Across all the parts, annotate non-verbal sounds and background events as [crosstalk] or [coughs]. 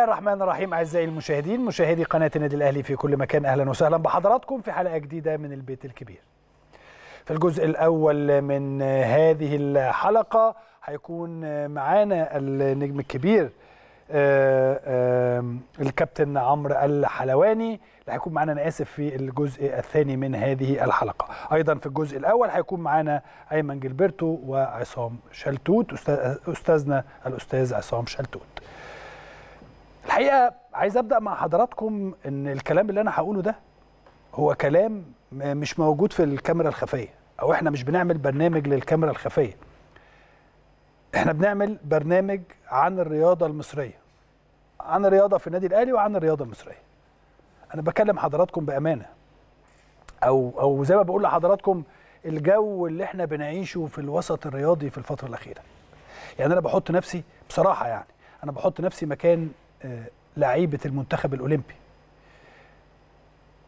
الله الرحمن الرحيم أعزائي المشاهدين مشاهدي قناة النادي الأهلي في كل مكان أهلا وسهلا بحضراتكم في حلقة جديدة من البيت الكبير. في الجزء الأول من هذه الحلقة هيكون معانا النجم الكبير الكابتن عمرو الحلواني. اللي هيكون معانا أنا آسف في الجزء الثاني من هذه الحلقة. أيضا في الجزء الأول هيكون معانا أيمن جilberto وعصام شلتوت أستاذنا الأستاذ عصام شلتوت. الحقيقة عايز أبدأ مع حضراتكم إن الكلام اللي أنا هقوله ده هو كلام مش موجود في الكاميرا الخفية أو إحنا مش بنعمل برنامج للكاميرا الخفية. إحنا بنعمل برنامج عن الرياضة المصرية عن الرياضة في النادي الأهلي وعن الرياضة المصرية. أنا بكلم حضراتكم بأمانة أو أو زي ما بقول لحضراتكم الجو اللي إحنا بنعيشه في الوسط الرياضي في الفترة الأخيرة. يعني أنا بحط نفسي بصراحة يعني أنا بحط نفسي مكان لعيبة المنتخب الأولمبي.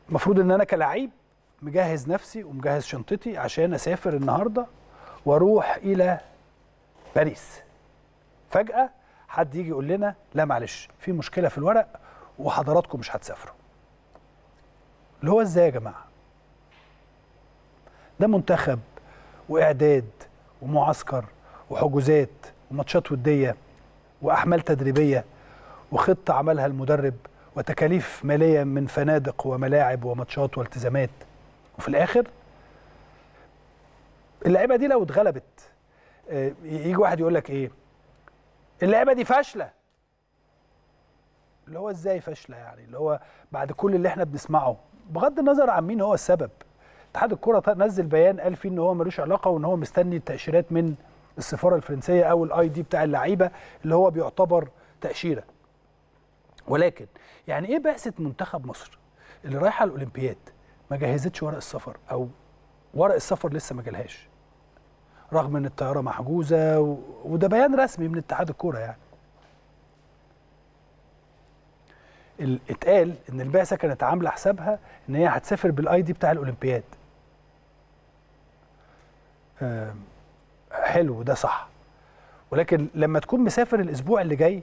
المفروض إن أنا كلاعب مجهز نفسي ومجهز شنطتي عشان أسافر النهارده وأروح إلى باريس. فجأة حد يجي يقول لنا لا معلش في مشكلة في الورق وحضراتكم مش هتسافروا. اللي هو إزاي يا جماعة؟ ده منتخب وإعداد ومعسكر وحجوزات وماتشات ودية وأحمال تدريبية. وخطة عملها المدرب وتكاليف مالية من فنادق وملاعب وماتشات والتزامات. وفي الآخر اللعيبة دي لو اتغلبت يجي واحد يقول لك إيه؟ اللعيبة دي فاشلة. اللي هو إزاي فاشلة يعني؟ اللي هو بعد كل اللي إحنا بنسمعه بغض النظر عن مين هو السبب. اتحاد الكرة نزل بيان قال فيه إن هو ملوش علاقة وإن هو مستني التأشيرات من السفارة الفرنسية أو الاي دي بتاع اللعيبة اللي هو بيعتبر تأشيرة. ولكن يعني إيه بعثة منتخب مصر اللي رايحة الأولمبياد ما جهزتش ورق السفر أو ورق السفر لسه ما جالهاش؟ رغم إن الطيارة محجوزة و... وده بيان رسمي من اتحاد الكورة يعني. ال... اتقال إن البعثة كانت عاملة حسابها إن هي هتسافر بالآي دي بتاع الأولمبياد. حلو ده صح. ولكن لما تكون مسافر الأسبوع اللي جاي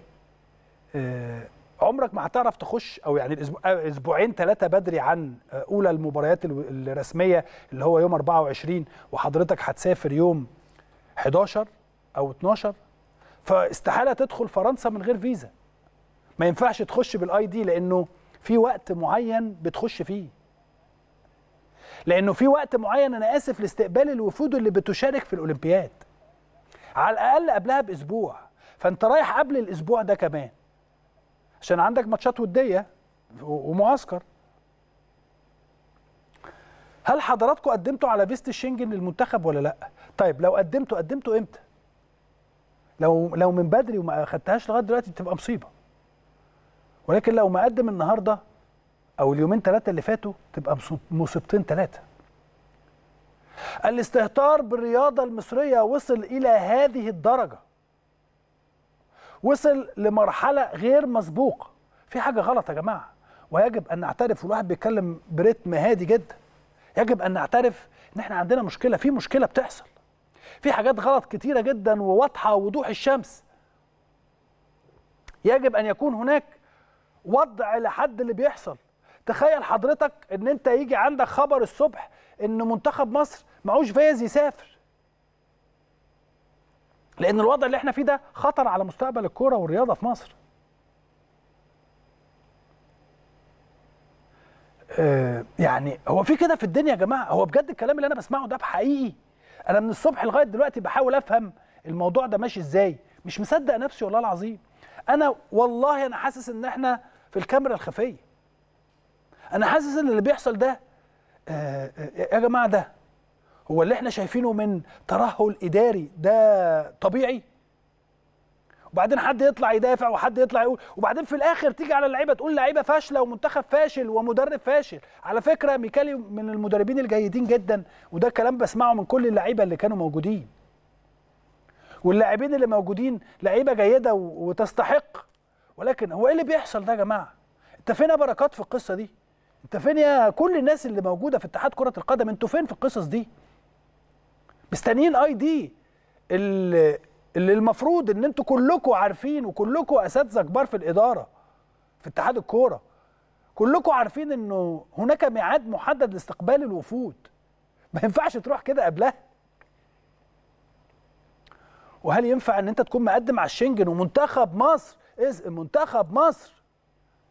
آه عمرك ما هتعرف تخش أو يعني الأسبوع أسبوعين ثلاثة بدري عن أولى المباريات الرسمية اللي هو يوم 24 وحضرتك هتسافر يوم 11 أو 12 فاستحالة تدخل فرنسا من غير فيزا. ما ينفعش تخش بالآي دي لأنه في وقت معين بتخش فيه. لأنه في وقت معين أنا آسف لاستقبال الوفود اللي بتشارك في الأولمبياد. على الأقل قبلها بأسبوع. فأنت رايح قبل الأسبوع ده كمان. عشان عندك ماتشات ودية ومعسكر. هل حضراتكم قدمتوا على فيست الشنجن للمنتخب ولا لأ؟ طيب لو قدمتوا قدمتوا إمتى؟ لو لو من بدري وما خدتهاش لغاية دلوقتي تبقى مصيبة. ولكن لو ما قدم النهارده أو اليومين ثلاثة اللي فاتوا تبقى مصيبتين ثلاثة الاستهتار بالرياضة المصرية وصل إلى هذه الدرجة. وصل لمرحلة غير مسبوقة. في حاجة غلط يا جماعة. ويجب أن نعترف والواحد بيتكلم برتم هادي جدا. يجب أن نعترف إن إحنا عندنا مشكلة في مشكلة بتحصل. في حاجات غلط كتيرة جدا وواضحة وضوح الشمس. يجب أن يكون هناك وضع لحد اللي بيحصل. تخيل حضرتك إن أنت يجي عندك خبر الصبح إن منتخب مصر معوش فيز يسافر. لأن الوضع اللي إحنا فيه ده خطر على مستقبل الكورة والرياضة في مصر. آه يعني هو في كده في الدنيا يا جماعة. هو بجد الكلام اللي أنا بسمعه ده بحقيقي. أنا من الصبح لغاية دلوقتي بحاول أفهم الموضوع ده ماشي إزاي. مش مصدق نفسي والله العظيم. أنا والله أنا حاسس إن إحنا في الكاميرا الخفية. أنا حاسس إن اللي بيحصل ده آه آه يا جماعة ده هو اللي إحنا شايفينه من ترهل إداري. ده طبيعي. وبعدين حد يطلع يدافع وحد يطلع يقول وبعدين في الآخر تيجي على اللعيبة تقول لعيبة فاشلة ومنتخب فاشل ومدرب فاشل. على فكرة ميكالي من المدربين الجيدين جدا وده كلام بسمعه من كل اللعيبة اللي كانوا موجودين. واللاعبين اللي موجودين لعيبة جيدة وتستحق. ولكن هو إيه اللي بيحصل ده يا جماعة؟ أنت فين يا بركات في القصة دي؟ أنت فين يا كل الناس اللي موجودة في اتحاد كرة القدم؟ أنتوا فين في القصص دي؟ مستنيين آي دي. اللي المفروض إن أنتوا كلكم عارفين وكلكم أساتذة كبار في الإدارة في اتحاد الكورة كلكم عارفين إنه هناك ميعاد محدد لاستقبال الوفود. ما ينفعش تروح كده قبلها. وهل ينفع إن أنت تكون مقدم على الشنجن ومنتخب مصر؟ منتخب مصر.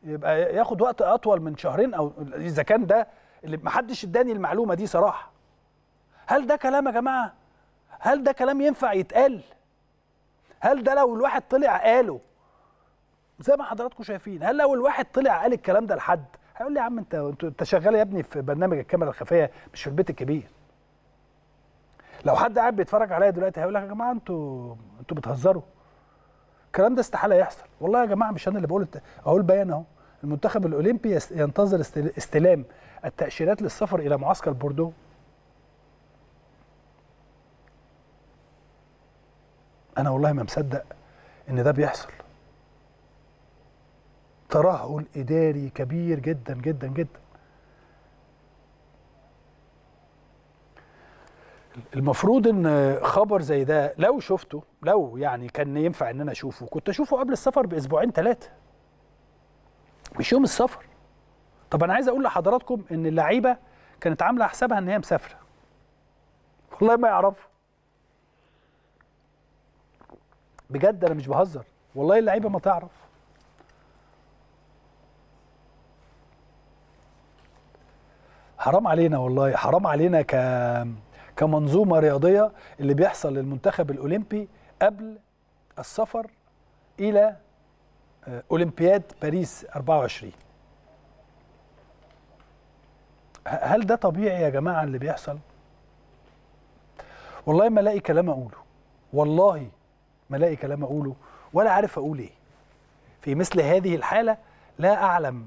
يبقى ياخد وقت أطول من شهرين أو إذا كان ده اللي ما حدش إداني المعلومة دي صراحة. هل ده كلام يا جماعة؟ هل ده كلام ينفع يتقال؟ هل ده لو الواحد طلع قاله؟ زي ما حضراتكم شايفين هل لو الواحد طلع قال الكلام ده لحد؟ هيقول لي يا عم انت انت شغال يا ابني في برنامج الكاميرا الخفية مش في البيت الكبير. لو حد قاعد بيتفرج عليا دلوقتي هيقول لك يا جماعة أنتوا أنتوا بتهزروا. الكلام ده استحالة يحصل. والله يا جماعة مش أنا اللي بقول اهو البيان أهو. المنتخب الأولمبي ينتظر استلام التأشيرات للسفر إلى معسكر بوردو. أنا والله ما مصدق إن ده بيحصل. ترهل إداري كبير جدا جدا جدا. المفروض إن خبر زي ده لو شفته لو يعني كان ينفع إن أنا أشوفه كنت أشوفه قبل السفر بأسبوعين ثلاثة مش يوم السفر. طب أنا عايز أقول لحضراتكم إن اللعيبة كانت عاملة حسابها إن هي مسافرة. والله ما يعرفوا بجد أنا مش بهزر. والله اللعيبة ما تعرف. حرام علينا والله حرام علينا ك كمنظومة رياضية اللي بيحصل للمنتخب الأولمبي قبل السفر إلى أولمبياد باريس 24 هل ده طبيعي يا جماعة اللي بيحصل؟ والله ما الاقي كلام أقوله. والله ما الاقي كلام أقوله ولا عارف أقول إيه. في مثل هذه الحالة لا أعلم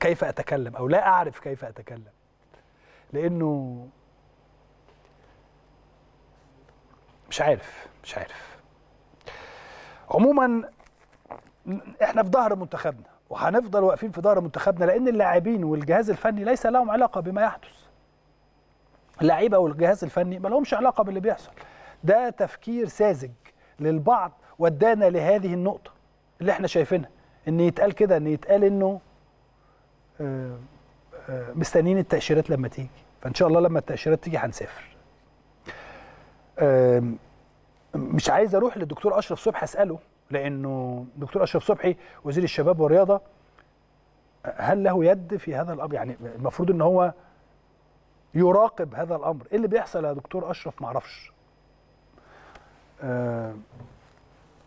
كيف أتكلم أو لا أعرف كيف أتكلم. لأنه مش عارف مش عارف. عموما إحنا في ظهر منتخبنا وهنفضل واقفين في ظهر منتخبنا لأن اللاعبين والجهاز الفني ليس لهم علاقة بما يحدث. اللعيبة والجهاز الفني ما لهمش علاقة باللي بيحصل. ده تفكير ساذج. للبعض ودانا لهذه النقطة اللي إحنا شايفينها. إن يتقال كده إن يتقال إنه آه آه مستنيين التأشيرات لما تيجي. فإن شاء الله لما التأشيرات تيجي هنسافر. مش عايز أروح للدكتور أشرف صبحي أسأله لأنه دكتور أشرف صبحي وزير الشباب والرياضة هل له يد في هذا الأمر؟ يعني المفروض إن هو يراقب هذا الأمر. إيه اللي بيحصل يا دكتور أشرف؟ معرفش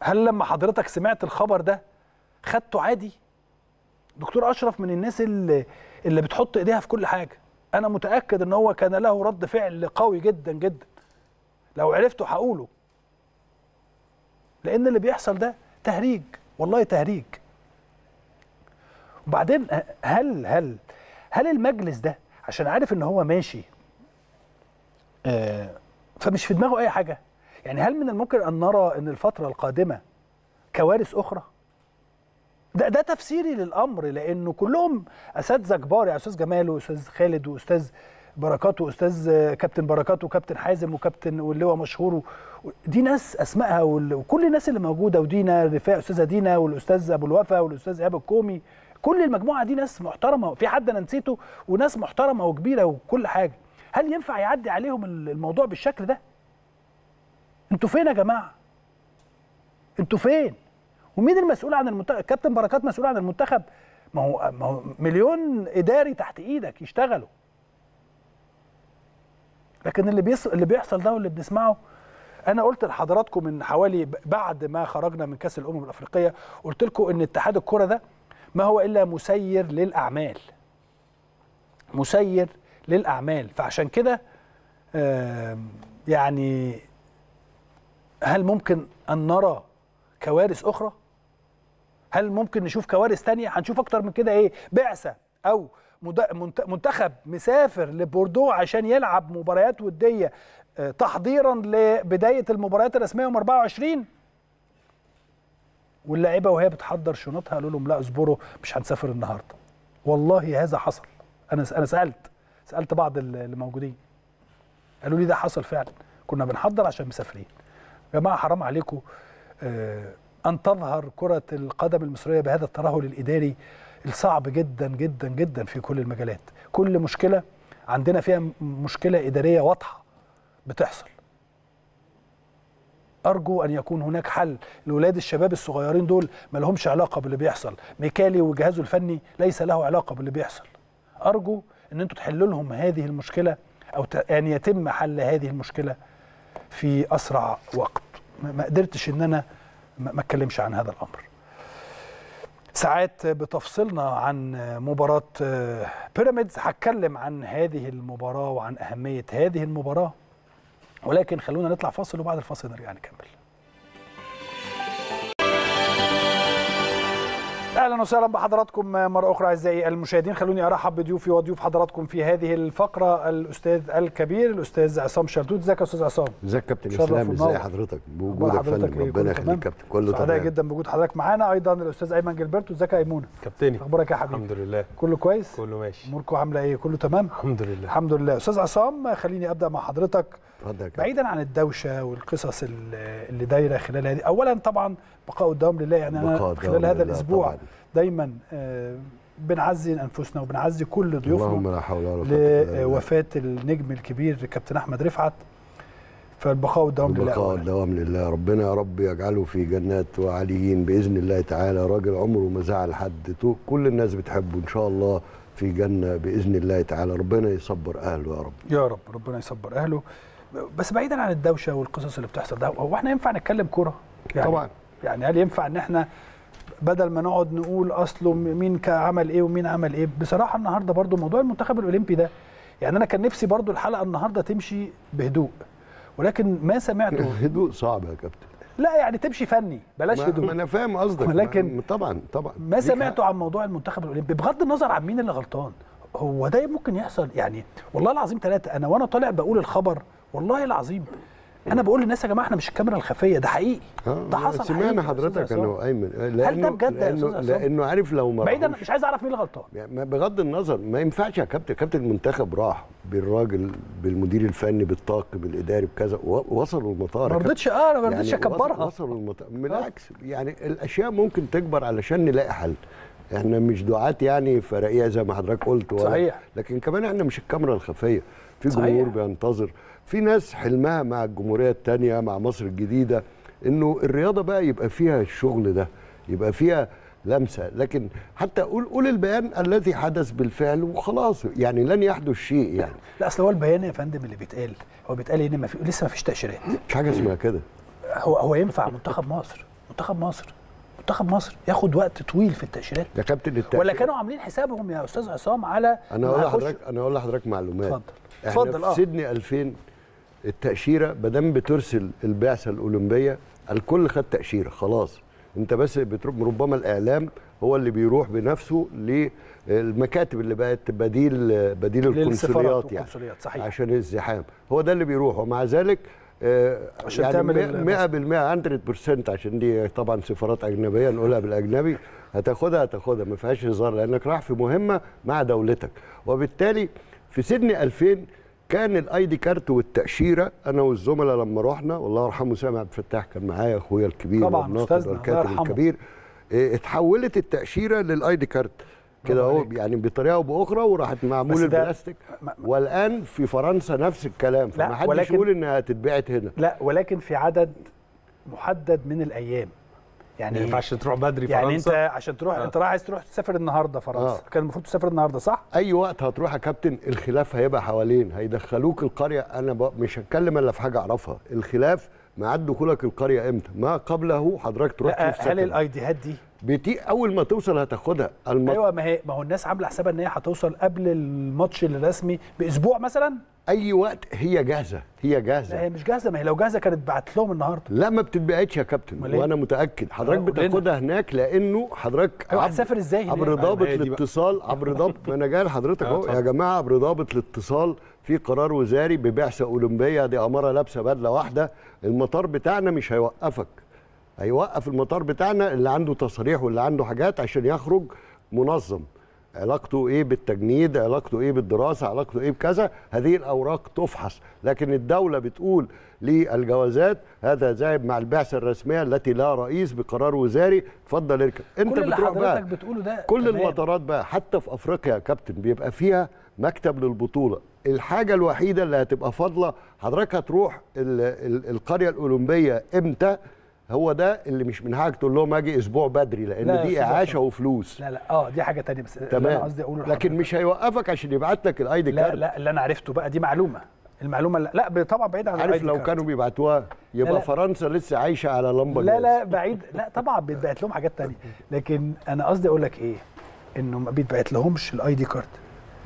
هل لما حضرتك سمعت الخبر ده خدته عادي؟ دكتور أشرف من الناس اللي اللي بتحط إيديها في كل حاجة. أنا متأكد إن هو كان له رد فعل قوي جدا جدا. لو عرفته هقوله. لأن اللي بيحصل ده تهريج والله تهريج. وبعدين هل هل هل المجلس ده عشان عارف إن هو ماشي آه فمش في دماغه أي حاجة؟ يعني هل من الممكن أن نرى إن الفترة القادمة كوارث أخرى؟ ده ده تفسيري للأمر لأنه كلهم أساتذة كبار يا أستاذ جمال وأستاذ خالد وأستاذ بركات وأستاذ كابتن بركات وكابتن حازم وكابتن واللواء مشهور دي ناس أسمائها وكل الناس اللي موجودة ودينا رفاع أستاذة دينا والأستاذ أبو الوفا والأستاذ إيهاب الكومي كل المجموعة دي ناس محترمة في حد أنا نسيته وناس محترمة وكبيرة وكل حاجة. هل ينفع يعدي عليهم الموضوع بالشكل ده؟ أنتوا فين يا جماعة؟ أنتوا فين؟ ومين المسؤول عن المنتخب؟ كابتن بركات مسؤول عن المنتخب. ما هو ما هو مليون اداري تحت إيدك يشتغلوا. لكن اللي بيص... اللي بيحصل ده واللي بنسمعه أنا قلت لحضراتكم من حوالي بعد ما خرجنا من كأس الأمم الأفريقية قلت لكم إن اتحاد الكرة ده ما هو إلا مسير للأعمال. مسير للأعمال. فعشان كده يعني هل ممكن أن نرى كوارث أخرى؟ هل ممكن نشوف كوارث تانية؟ هنشوف أكتر من كده إيه؟ بعثة أو منتخب مسافر لبوردو عشان يلعب مباريات ودية تحضيرا لبداية المباريات الرسمية يوم 24 واللاعيبه وهي بتحضر شنطها قالوا لهم لا اصبروا مش هنسافر النهارده. والله هذا حصل. أنا أنا سألت سألت بعض اللي موجودين قالوا لي ده حصل فعلا. كنا بنحضر عشان مسافرين. يا جماعة حرام عليكم. آه أن تظهر كرة القدم المصرية بهذا الترهل الإداري الصعب جدا جدا جدا في كل المجالات. كل مشكلة عندنا فيها مشكلة إدارية واضحة بتحصل. أرجو أن يكون هناك حل لاولاد الشباب الصغيرين دول ما لهمش علاقة باللي بيحصل. ميكالي وجهازه الفني ليس له علاقة باللي بيحصل. أرجو إن أنتوا تحلوا لهم هذه المشكلة أو. أن يتم حل هذه المشكلة في أسرع وقت. ما قدرتش إن أنا ما ما اتكلمش عن هذا الأمر. ساعات بتفصلنا عن مباراة آه، بيراميدز. هتكلم عن هذه المباراة وعن أهمية هذه المباراة. ولكن خلونا نطلع فاصل وبعد الفاصل نرجع نكمل. أهلا وسهلا بحضراتكم مرة أخرى أعزائي المشاهدين. خلوني أرحب بضيوفي وضيوف حضراتكم في هذه الفقرة. الأستاذ الكبير الأستاذ عصام شلتوت إزيك يا أستاذ عصام؟ إزيك كابتن اسلام. ازي حضرتك؟ بوجودك حضرتك فندم؟ ربنا؟ يخليك كابتن. كله سعداء تمام. جدا بوجود حضرتك معانا. أيضا الأستاذ أيمن جilberto إزيك يا ايمونه كابتني. أخبارك يا حبيبي؟ الحمد لله. كله كويس؟ كله ماشي. أموركم عاملة إيه؟ كله تمام؟ الحمد لله. الحمد لله. أستاذ عصام خليني أبدأ مع حضرتك. اتفضل بعيدا عن الدوشة والقصص ال- اللي دايرة خلال هذه اولا طبعا بقاء الدوام لله يعني أنا خلال هذا الأسبوع طبعاً. دايما آه، بنعزي أنفسنا وبنعزي كل ضيوفنا. لوفاة النجم الكبير كابتن أحمد رفعت. فالبقاء والدوام لله. البقاء. والدوام لله. ربنا يا رب يجعله في جنات وعليين. بإذن الله تعالى راجل عمره ما زعل حد. كل الناس بتحبه. إن شاء الله في جنة بإذن الله تعالى. ربنا يصبر أهله يا رب. يا رب ربنا يصبر أهله. بس بعيدا عن الدوشة والقصص اللي بتحصل ده هو إحنا ينفع نتكلم كورة؟ يعني طبعا. يعني هل ينفع إن إحنا بدل ما نقعد نقول أصله مين عمل إيه ومين عمل إيه؟ بصراحة النهارده برضو موضوع المنتخب الأولمبي ده يعني أنا كان نفسي برضو الحلقة النهارده تمشي بهدوء ولكن ما سمعته. [laughs] هدوء صعب يا كابتن. لا يعني تمشي فني بلاش هدوء. ما أنا فاهم قصدك. ولكن طبعا طبعا. ما سمعته عن موضوع المنتخب الأولمبي بغض النظر عن مين اللي غلطان هو ده ممكن يحصل؟ يعني والله العظيم ثلاثة أنا وأنا طالع بقول الخبر والله العظيم. أنا بقول للناس يا جماعة إحنا مش الكاميرا الخفية ده حقيقي. آه، ده حصل حقيقي سمعنا حضرتك أنا. وايمن لأنه بجد يا لأنه, أستاذ عصام؟ لأنه عارف لو ما بعيدا مش عايز أعرف مين اللي غلطان. يعني بغض النظر ما ينفعش يا كابتن. كابتن المنتخب راح بالراجل بالمدير الفني بالطاقم الاداري بكذا. وصلوا المطار. ما. رضيتش آه ما رضيتش يعني أكبرها. وصل- وصلوا المطار. بالعكس يعني الأشياء ممكن تكبر علشان نلاقي حل. إحنا مش دعاة يعني فرقيه زي ما حضرتك قلت صحيح. لكن كمان إحنا مش الكاميرا الخفية. في. جمهور بينتظر. في ناس حلمها مع الجمهورية الثانية مع مصر الجديدة إنه الرياضة بقى يبقى فيها الشغل ده يبقى فيها لمسة. لكن حتى قول قول البيان الذي حدث بالفعل وخلاص يعني لن يحدث شيء يعني. لا أصل هو البيان يا فندم اللي بيتقال هو بيتقال إن ما في لسه ما فيش تأشيرات. مش حاجة اسمها كده. هو هو ينفع منتخب مصر؟ منتخب مصر منتخب مصر ياخد وقت طويل في التأشيرات. يا كابتن التأشيرة. ولا كانوا عاملين حسابهم يا أستاذ عصام على أنا هيخش- لحضرتك أنا أقول لحضرتك معلومات. اتفضل. اتفضل، في آه. سيدني 2000 التأشيرة ما دام بترسل البعثة الأولمبية الكل خد تأشيرة خلاص. انت بس ربما الإعلام هو اللي بيروح بنفسه للمكاتب اللي بقت بديل بديل القنصليات يعني صحيح. عشان الزحام. هو ده اللي بيروح. ومع ذلك آه، عشان يعني تعمل 100% 100% عشان دي طبعا سفارات أجنبية نقولها بالأجنبي. هتاخدها هتاخدها ما فيهاش هزار لأنك رايح في مهمة مع دولتك. وبالتالي في سيدني 2000 كان ال ID card والتأشيرة أنا والزملاء لما رحنا والله يرحمه سامح عبد الفتاح كان معايا أخويا الكبير طبعاً، والكاتب يرحمه. الكبير إيه، اتحولت التأشيرة لل ID card كده أهو. يعني بطريقة أو بأخرى وراحت معمول البلاستيك والآن في فرنسا نفس الكلام لا، فما حدش يقول إنها هتتبعت هنا لا ولكن في عدد محدد من الأيام ما يعني ينفعش تروح بدري يعني فرنسا. انت عشان تروح آه. انت رايح عايز تروح تسافر النهارده فرنسا. آه. كان المفروض تسافر النهارده صح؟ أي وقت هتروح يا كابتن الخلاف هيبقى حوالين. هيدخلوك القرية. أنا ب... مش هتكلم إلا في حاجة أعرفها. الخلاف ميعاد دخولك القرية إمتى؟ ما قبله حضرتك تروح تشوف هل. الاي ديهات دي؟ بتي أول ما توصل هتاخدها. الم... أيوه ما هي ما هو الناس عاملة حسابها إن هي هتوصل قبل الماتش الرسمي بأسبوع مثلا؟ أي وقت هي جاهزة هي لا جاهزه هي مش جاهزة ما هي لو جاهزة كانت بعت لهم النهارده لا ما بتتبعتش يا كابتن إيه؟ وأنا متأكد حضرتك قول لنا. بتاخدها هناك لأنه حضرتك عبر- هتسافر إزاي؟ عبر ضابط بقى. الاتصال عبر ضابط [laughs] ما أنا جاي لحضرتك آه، أهو. يا جماعة عبر ضابط الاتصال في قرار وزاري ببعثة أولمبية دي أمارة لابسة بدلة واحدة المطار بتاعنا مش هيوقفك هيوقف المطار بتاعنا اللي عنده تصاريح واللي عنده حاجات عشان يخرج منظم علاقته إيه بالتجنيد علاقته إيه بالدراسة علاقته إيه بكذا هذه الأوراق تفحص. لكن الدولة بتقول للجوازات هذا ذاهب مع البعثة الرسمية التي لا رئيس بقرار وزاري. اتفضل اركب انت كل بتروح بقى بتقوله ده كل تمام. المطارات بقى حتى في أفريقيا يا كابتن بيبقى فيها مكتب للبطولة. الحاجة الوحيدة اللي هتبقى فاضلة حضرتك هتروح ال ال القرية الأولمبية إمتى؟ هو ده اللي مش من حقك تقول لهم أجي أسبوع بدري لا لأن يا دي اعاشه. وفلوس لا لا آه دي حاجة تانية بس اللي أنا تمام قصدي أقوله لكن. مش هيوقفك عشان يبعت لك ال ID لا card لا اللي أنا عرفته بقى دي معلومة المعلومة لا, لا طبعا بعيد عن عارف لو card. كانوا بيبعتوها يبقى لا. فرنسا لسه عايشة على لمبة لا. لا بعيد لا طبعا بيتبعت لهم حاجات تانية لكن أنا قصدي أقول لك إيه إنه ما بيتبعت لهمش ال ID card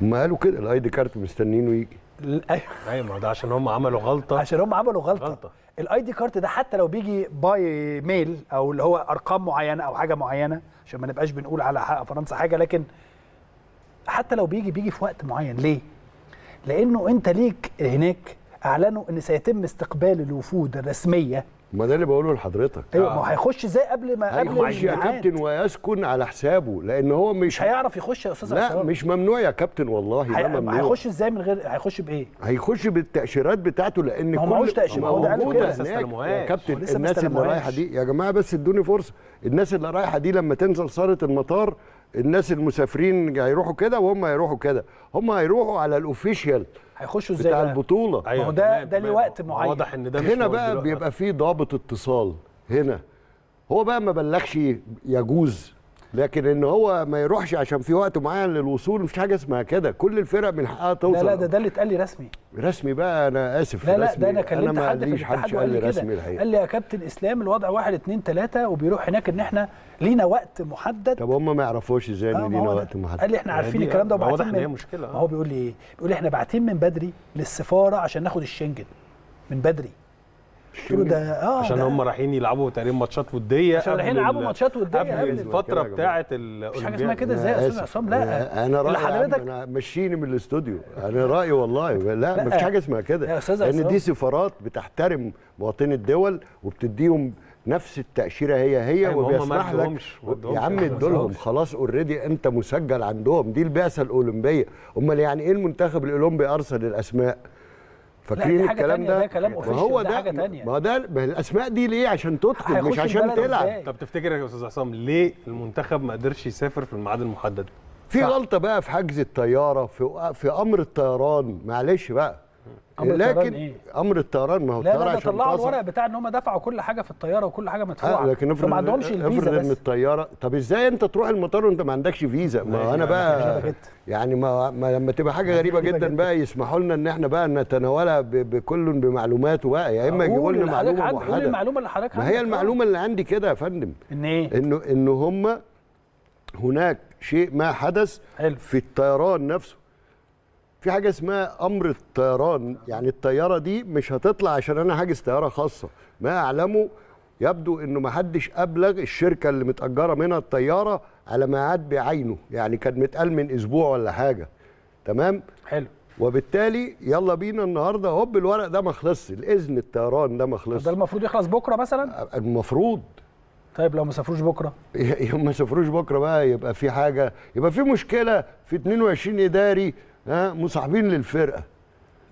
هم قالوا كده ال ID card مستنينه يجي أيوة، أيوه ما هو ده عشان هم عملوا غلطة عشان هم عملوا غلطة, غلطة. ال ID card ده حتى لو بيجي by mail أو اللي هو ارقام معينة أو حاجة معينة عشان ما نبقاش بنقول على حق فرنسا حاجة لكن حتى لو بيجي بيجي في وقت معين ليه؟ لأنه انت ليك هناك اعلنوا ان سيتم استقبال الوفود الرسمية ما ده اللي بقوله لحضرتك أيوه ما هو هيخش إزاي قبل ما قبل هيخش يا؟ كابتن ويسكن على حسابه لأن هو مش مش هيعرف يخش يا أستاذ لا. مش ممنوع يا كابتن والله هي- ده ممنوع هيخش إزاي من غير هيخش بإيه؟ هيخش بالتأشيرات بتاعته لأن ما هو كل معهوش تأشيرة، ما هو ده قال كده. يا كابتن ما الناس اللي. رايحة دي يا جماعة بس ادوني فرصة الناس اللي رايحة دي لما تنزل صالة المطار الناس المسافرين هيروحوا كده وهم هيروحوا كده هم هيروحوا على الاوفيشال هيخشوا إزاي بتاع؟ البطولة أيوه هو ده- تمام، ده ليه. وقت معين. واضح إن ده هنا بقى. بيبقى فيه ضابط اتصال هنا هو بقى ما بلغش يجوز لكن إن هو ما يروحش عشان في وقت معين للوصول مفيش حاجة اسمها كده. كل الفرق من حقها لا توصل. لا ده ده اللي اتقال لي رسمي. رسمي بقى؟ أنا آسف لا لا رسمي. ده أنا كلمت ما حد في حدش قال لي رسمي الحقيقة. قال لي يا كابتن إسلام الوضع واحد اتنين تلاتة وبيروح هناك إن إحنا لينا وقت محدد. طب هم ما يعرفوش إزاي آه، ان هو لينا. وقت محدد؟ قال لي إحنا هي عارفين الكلام ده ما واضح وبعتين إن هي من مشكلة. ما هو بيقول لي إيه؟ بيقول لي إحنا باعتين من بدري للسفارة عشان ناخد الشنجن. من بدري. له ده؟ آه عشان هم رايحين يلعبوا تقريبا ماتشات ودية عشان رايحين يلعبوا ماتشات ودية قبل الفترة. بتاعه مفيش حاجة الاولمبياد اسمها كده إزاي يا أستاذ. عصام لا. أنا رايي حضرتك أنا مشيني من الاستوديو. أنا رأيي والله. لا, لا. مفيش حاجة اسمها كده. لأن. دي سفارات بتحترم مواطني الدول وبتديهم نفس التأشيرة هي هي أيوة، وبيسمح لك. يا عم ادولهم. خلاص اوريدي انت مسجل عندهم. دي البعثة الأولمبية. امال يعني إيه المنتخب الأولمبي أرسل الأسماء؟ فاكرين الكلام ده ده كلام هو ده ده حاجة تانية. ما هو ده ما هي الأسماء دي ليه عشان تدخل مش عشان تلعب؟ طب تفتكر يا أستاذ عصام ليه المنتخب ما قدرش يسافر في الميعاد المحدد في. غلطة بقى في حجز الطيارة في في أمر الطيران معلش بقى أمر الطيران لكن إيه؟ أمر الطيران ما هو لا الطياره لا عشان طلعوا الورق بتاع إن هم دفعوا كل حاجة في الطيارة وكل حاجة مدفوعة آه لكن افرض فما عندهمش الفيزا افرض إن الطياره طب إزاي أنت تروح المطار وأنت ما عندكش فيزا ما أنا بقى. يعني ما, ما لما تبقى حاجة غريبة جدا جدا. بقى يسمحوا لنا إن إحنا بقى نتناولها بكل بمعلوماته بقى يا إما يجيبوا لنا معلومة عندك- قول موحدة المعلومة اللي حضرتك ما. هي. المعلومة اللي عندي كده يا فندم إن إيه انه إن هم هناك شيء ما حدث حلو. في الطيران نفسه في حاجة اسمها أمر الطيران. يعني الطيارة دي مش هتطلع عشان أنا حاجز طيارة خاصة. ما أعلمه يبدو إنه ما حدش أبلغ الشركة اللي متأجرة منها الطيارة على ميعاد بعينه. يعني كان متقال من أسبوع ولا حاجة. تمام؟ حلو. وبالتالي يلا بينا النهارده. هوب الورق ده ما خلصش. الإذن الطيران ده ما خلصش. ده المفروض يخلص بكرة مثلا؟ المفروض. طيب لو ما سافروش بكرة؟ [laughs] يوم ما سافروش بكرة بقى يبقى في حاجة يبقى في مشكلة في 22 إداري ها مصاحبين للفرقة.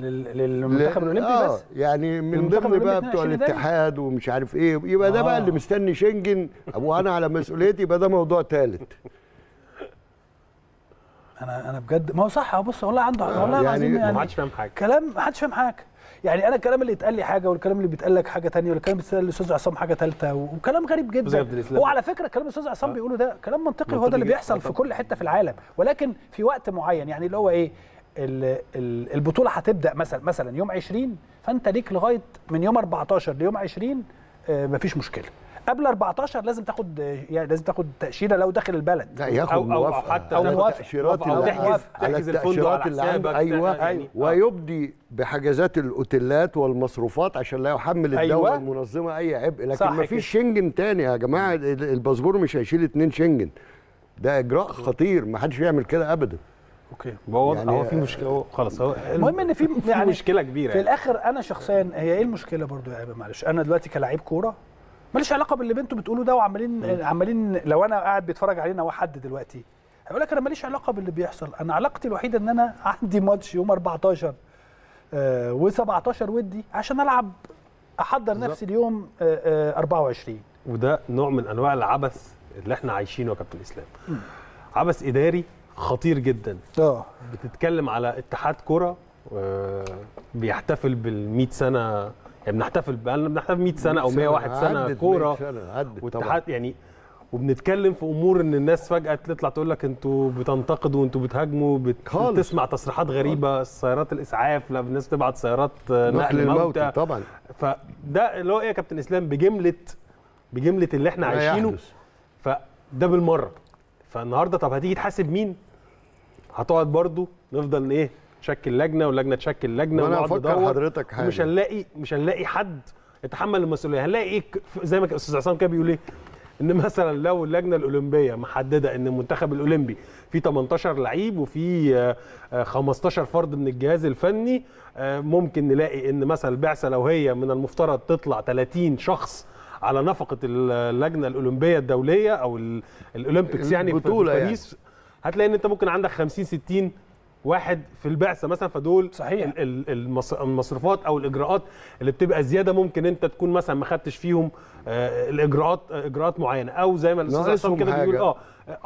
لل- للمنتخب الأولمبي آه بس؟ يعني من ضمن بقى بتوع 22 إداري؟ الاتحاد ومش عارف إيه يبقى ده بقى آه. اللي مستني شنجن وأنا على مسؤوليتي يبقى ده موضوع ثالث أنا أنا بجد ما هو صح بص والله عنده والله يعني العظيم ما يعني ما حدش فاهم حاجة. كلام ما حدش فاهم حاجة. يعني أنا الكلام اللي اتقال لي حاجة والكلام اللي بيتقال لك حاجة تانية والكلام اللي بيتقال للأستاذ عصام حاجة ثالثه وكلام غريب جدا. هو على فكرة كلام الأستاذ عصام بيقوله ده كلام منطقي هو منطقي ده اللي. بيحصل آه في طبعا. كل حتة في العالم ولكن في وقت معين يعني اللي هو إيه ال- ال- البطولة هتبدأ مثلا مثلا يوم 20 فأنت ليك لغاية من يوم 14 ليوم 20 آه، مفيش مشكلة قبل 14 لازم تاخد يعني لازم تاخد تأشيرة لو داخل البلد. لا ياخد أو- أو- موافقة. حتى. التاشيرات أو اللي تحجز- على التاشيرات على اللي عنده حسابك، أيوه. يعني-. ويبدي بحجزات الأوتيلات والمصروفات عشان لا يحمل الدولة أيوة. المنظمة أي عبء. لكن ما. فيش شنجن تاني يا جماعة. ال- الباسبور مش هيشيل اتنين شنجن. ده إجراء خطير. ما حدش بيعمل كده ابدا. OK. هو يعني- هو في مشكلة. هو خلاص هو المهم إن في [laughs] في يعني مشكلة كبيرة في يعني. الآخر أنا شخصيا هي إيه المشكلة برضو يا عيب معلش أنا دلوقتي كلاعب كورة ماليش علاقة باللي أنتوا بتقولوه ده وعمالين عمالين لو أنا قاعد بيتفرج علينا واحد دلوقتي. هيقول لك أنا ماليش علاقة باللي بيحصل. أنا علاقتي الوحيدة إن أنا [laughs] عندي ماتش يوم 14 آه و17 ودي عشان ألعب أحضر نفسي اليوم آه آه 24 وده نوع من أنواع العبث اللي إحنا عايشينه يا كابتن إسلام. عبث إداري خطير جدا. آه. بتتكلم على اتحاد كره آه، بيحتفل بال 100 سنة يعني بنحتفل بقالنا بنحتفل 100 سنة أو 101 سنة. كورة. 100 سنة، عدت طبعا. واتحاد يعني وبنتكلم في أمور إن الناس فجأة تطلع تقول لك أنتوا بتنتقدوا وانتوا بتهاجموا بت... بتسمع تصريحات غريبة سيارات الإسعاف لا الناس تبعت سيارات نقل الموتى موتى طبعا. فده اللي هو إيه يا كابتن إسلام؟ بجمله بجملة اللي إحنا عايشينه. يحدث. فده بالمرة. فالنهاردة طب هتيجي تحاسب مين؟ هتقعد برضو نفضل إيه؟ نشكل لجنة واللجنة تشكل لجنة هفكر ندور حضرتك حاجة. مش هنلاقي مش هنلاقي حد يتحمل المسؤولية هنلاقي إيه زي ما كان أستاذ عصام كده بيقول إيه إن مثلا لو اللجنة الأولمبية محددة إن المنتخب الأولمبي فيه 18 لعيب وفيه آه، آه، 15 فرد من الجهاز الفني آه، ممكن نلاقي إن مثلا البعثة لو هي من المفترض تطلع 30 شخص على نفقة اللجنة الأولمبية الدولية أو ال- الأولمبيكس يعني في- يعني. باريس هتلاقي إن أنت ممكن عندك 50 60 واحد في البعثة مثلا فدول صحيح. ال- ال- المص- المصروفات أو الإجراءات اللي بتبقى زيادة ممكن أنت تكون مثلا ما خدتش فيهم آه، الإجراءات آه، إجراءات معينة. أو زي ما الأستاذ عصام كده بيقول. آه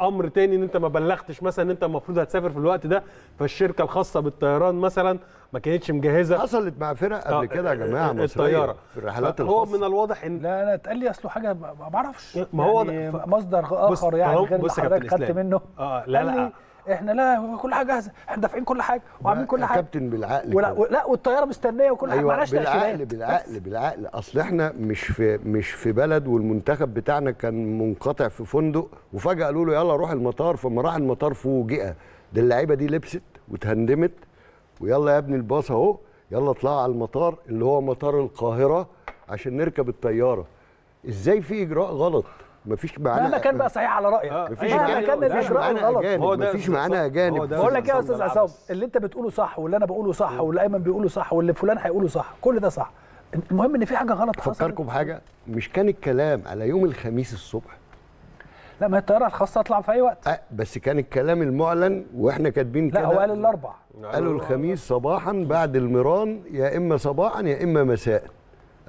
أمر تاني إن أنت ما بلغتش مثلا إن أنت المفروض هتسافر في الوقت ده فالشركة الخاصة بالطيران مثلا ما كانتش مجهزة. حصلت مع فرق آه، قبل كده يا جماعة مصرية الطيارة. في الرحلات هو الخاصة. من الواضح إن لا أنا اتقال لي أصله حاجة ما ما بعرفش. ما هو يعني مصدر بص، اخر يعني غير اللي حضرتك خدت. منه. آه لا لا. إحنا لا كل حاجة جاهزة إحنا دافعين كل حاجة وعاملين كل حاجة. كابتن بالعقل ولا كده. لا والطيارة مستنية وكل حاجة أيوه معناش بالعقل بالعقل بالعقل. أصل إحنا مش في مش في بلد والمنتخب بتاعنا كان منقطع في فندق وفجأة قالوا له يلا روح المطار فما راح المطار فوجئ ده اللعيبة دي لبست واتهندمت ويلا يا ابني الباص اهو يلا اطلعوا على المطار اللي هو مطار القاهرة عشان نركب الطيارة. إزاي في إجراء غلط؟ مفيش معانا مهما كان بقى صحيح على رأيك. آه، مفيش أيوة، مهما أيوة، كان لا، مفيش الاجراء معانا الغلط مفيش معانا أجانب. بقول لك إيه يا أستاذ عصام. اللي أنت بتقوله صح واللي أنا بقوله صح واللي أيمن بيقوله صح واللي فلان هيقوله صح. كل ده صح. المهم إن في حاجة غلط حصلت. أفكركم بحاجة؟ مش كان الكلام على يوم الخميس الصبح. لا ما هي الطيارة الخاصة تطلع في أي وقت. أه بس كان الكلام المعلن وإحنا كاتبين لا كده. هو قال الأربع. قالوا الخميس صباحا بعد المران يا إما صباحا يا إما مساء.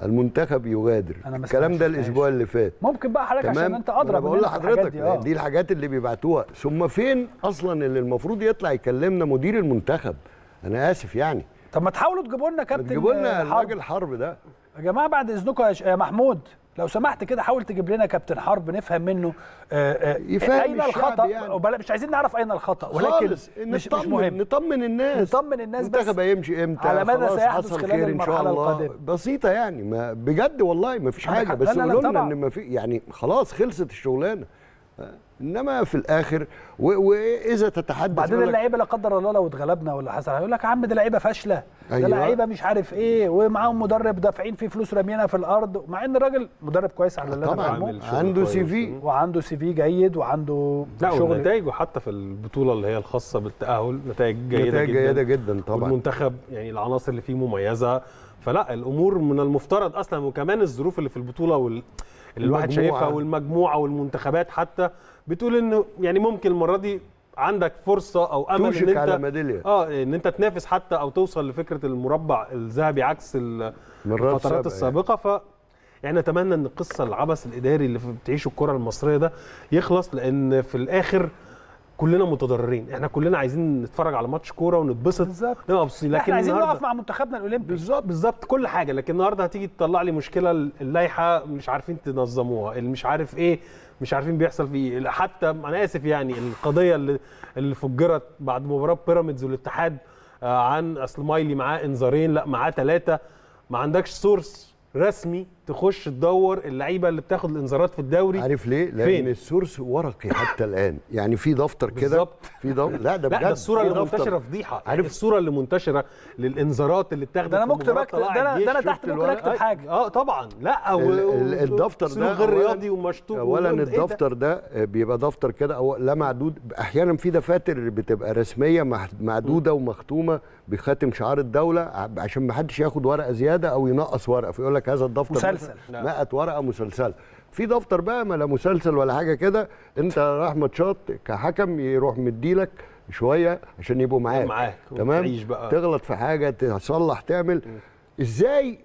المنتخب يغادر. الكلام ده. الأسبوع اللي فات. ممكن بقى حضرتك عشان أنت أدرى بقول لحضرتك دي. آه. دي الحاجات اللي بيبعتوها. ثم فين أصلا اللي المفروض يطلع يكلمنا مدير المنتخب؟ أنا آسف يعني. طب ما تحاولوا تجيبوا لنا كابتن تجيبوا لنا آه، حرب ده. يا جماعة بعد إذنكم يا محمود. لو سمحت كده حاول تجيب لنا كابتن حرب نفهم منه آه، آه، يفهم أين الخطأ يعني. وبلا- مش عايزين نعرف أين الخطأ ولكن خالص مش, مش نطمن مهم نطمن الناس نطمن الناس بس المنتخب هيمشي إمتى على خلاص سيحدث خلال خير إن المرحلة شاء الله القادمة. بسيطة يعني ما بجد والله ما فيش حاجة. بس قولوا لنا. إن ما في يعني خلاص خلصت الشغلانة إنما في الآخر واذا تتحدث بعدين اللعيبة لا قدر الله لو اتغلبنا ولا حصل. هيقول لك يا عم دي لعيبة فاشلة. ده أيوة. لعيبة مش عارف إيه ومعاهم مدرب دافعين فيه فلوس رامينها في الأرض. مع إن الراجل مدرب كويس على اللي طبعا. عنده C. V. وعنده CV جيد وعنده لا شغل. ونتائجه حتى في البطولة اللي هي الخاصة بالتأهل نتائج جيدة نتائج جدا. جيدة جدا طبعا. والمنتخب يعني العناصر اللي فيه مميزة. فلا الأمور من المفترض أصلا وكمان الظروف اللي في البطولة وال... اللي الواحد. شايفها والمجموعة والمنتخبات حتى بتقول إنه يعني ممكن المرة دي عندك فرصة أو أمل إن أنت على. آه إن أنت تنافس حتى أو توصل لفكرة المربع الذهبي عكس الفترات السابقة ف يعني نتمنى إن القصة العبث الإداري اللي بتعيشه الكرة المصرية ده يخلص لأن في الآخر كلنا متضررين. إحنا كلنا عايزين نتفرج على ماتش كورة ونتبسط. بالظبط. لكن إحنا عايزين نقف مع منتخبنا الأولمبي. بالظبط بالظبط. كل حاجة. لكن النهارده هتيجي تطلع لي مشكلة اللائحة مش عارفين تنظموها اللي مش عارف إيه مش عارفين بيحصل فيه إيه. حتى أنا آسف يعني القضية اللي اللي فجرت بعد مباراة بيراميدز والاتحاد آه، عن أصل مايلي معاه إنذارين لا معاه ثلاثة ما عندكش source رسمي تخش تدور اللعيبة اللي بتاخد الانذارات في الدوري عارف ليه؟ لأن فين؟ ال source ورقي حتى الآن يعني في دفتر كده بالظبط. في دفتر لا ده لا بجد ده الصورة في اللي. منتشرة فضيحة عارف عارف- الصورة اللي منتشرة للانذارات اللي اتاخدت ده أنا ممكن اكتب ده أنا ده أنا. تحت ممكن؟ أكتب حاجة آه طبعا لا الدفتر ده غير رياضي ومشطوب اولا؟ الدفتر ده بيبقى دفتر كده أو لا معدود أحيانا في دفاتر بتبقى رسمية مح- معدودة ومختومة بخاتم شعار الدولة عشان ما حدش ياخد ورقة زيادة أو ينقص ورقة فيقول لك هذا الدفتر مسلسل. مثلاً 100 ورقة مسلسله في دفتر بقى ما لا مسلسل ولا حاجة كده. انت رايح ماتشات كحكم يروح مديلك شوية عشان يبقوا معاك. معاك. تمام؟ بقى. تغلط في حاجة تصلح تعمل. إزاي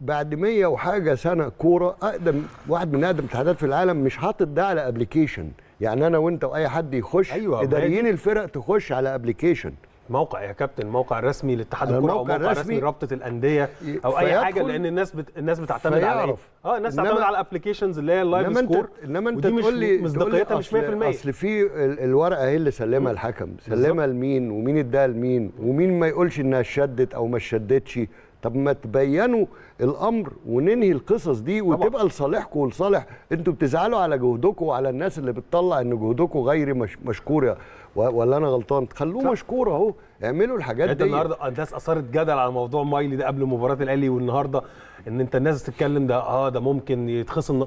بعد 100 وحاجة سنة كورة أقدم واحد من أقدم الاتحادات في العالم مش حاطط ده على application يعني أنا وأنت وأي حد يخش أيوة، إداريين. الفرق تخش على application موقع يا كابتن الموقع الرسمي لاتحاد على الكوره أو موقع رسمي رابطه الأندية أو أي حاجة لأن الناس بت... الناس بتعتمد على؟ فيعرف. آه الناس بتعتمد على ال applications اللي هي ال live score إنما أنت تقول لي مصداقيتها مش 100% اصل, أصل في ال- الورقة هي اللي سلمها الحكم. سلمها لمين؟ ومين اداها لمين؟ ومين ما يقولش إنها شدت أو ما شدتش طب ما تبينوا الأمر وننهي القصص دي وتبقى لصالحكم ولصالح. أنتوا بتزعلوا على جهدكم وعلى الناس اللي بتطلع إن جهدكم غير مش مشكور ولا أنا غلطان؟ خلوه مشكور أهو. اعملوا الحاجات دي. النهارده الناس اثارت جدل على موضوع مايلي ده قبل مباراة الأهلي والنهاردة إن أنت الناس تتكلم ده آه ده ممكن يتخصم.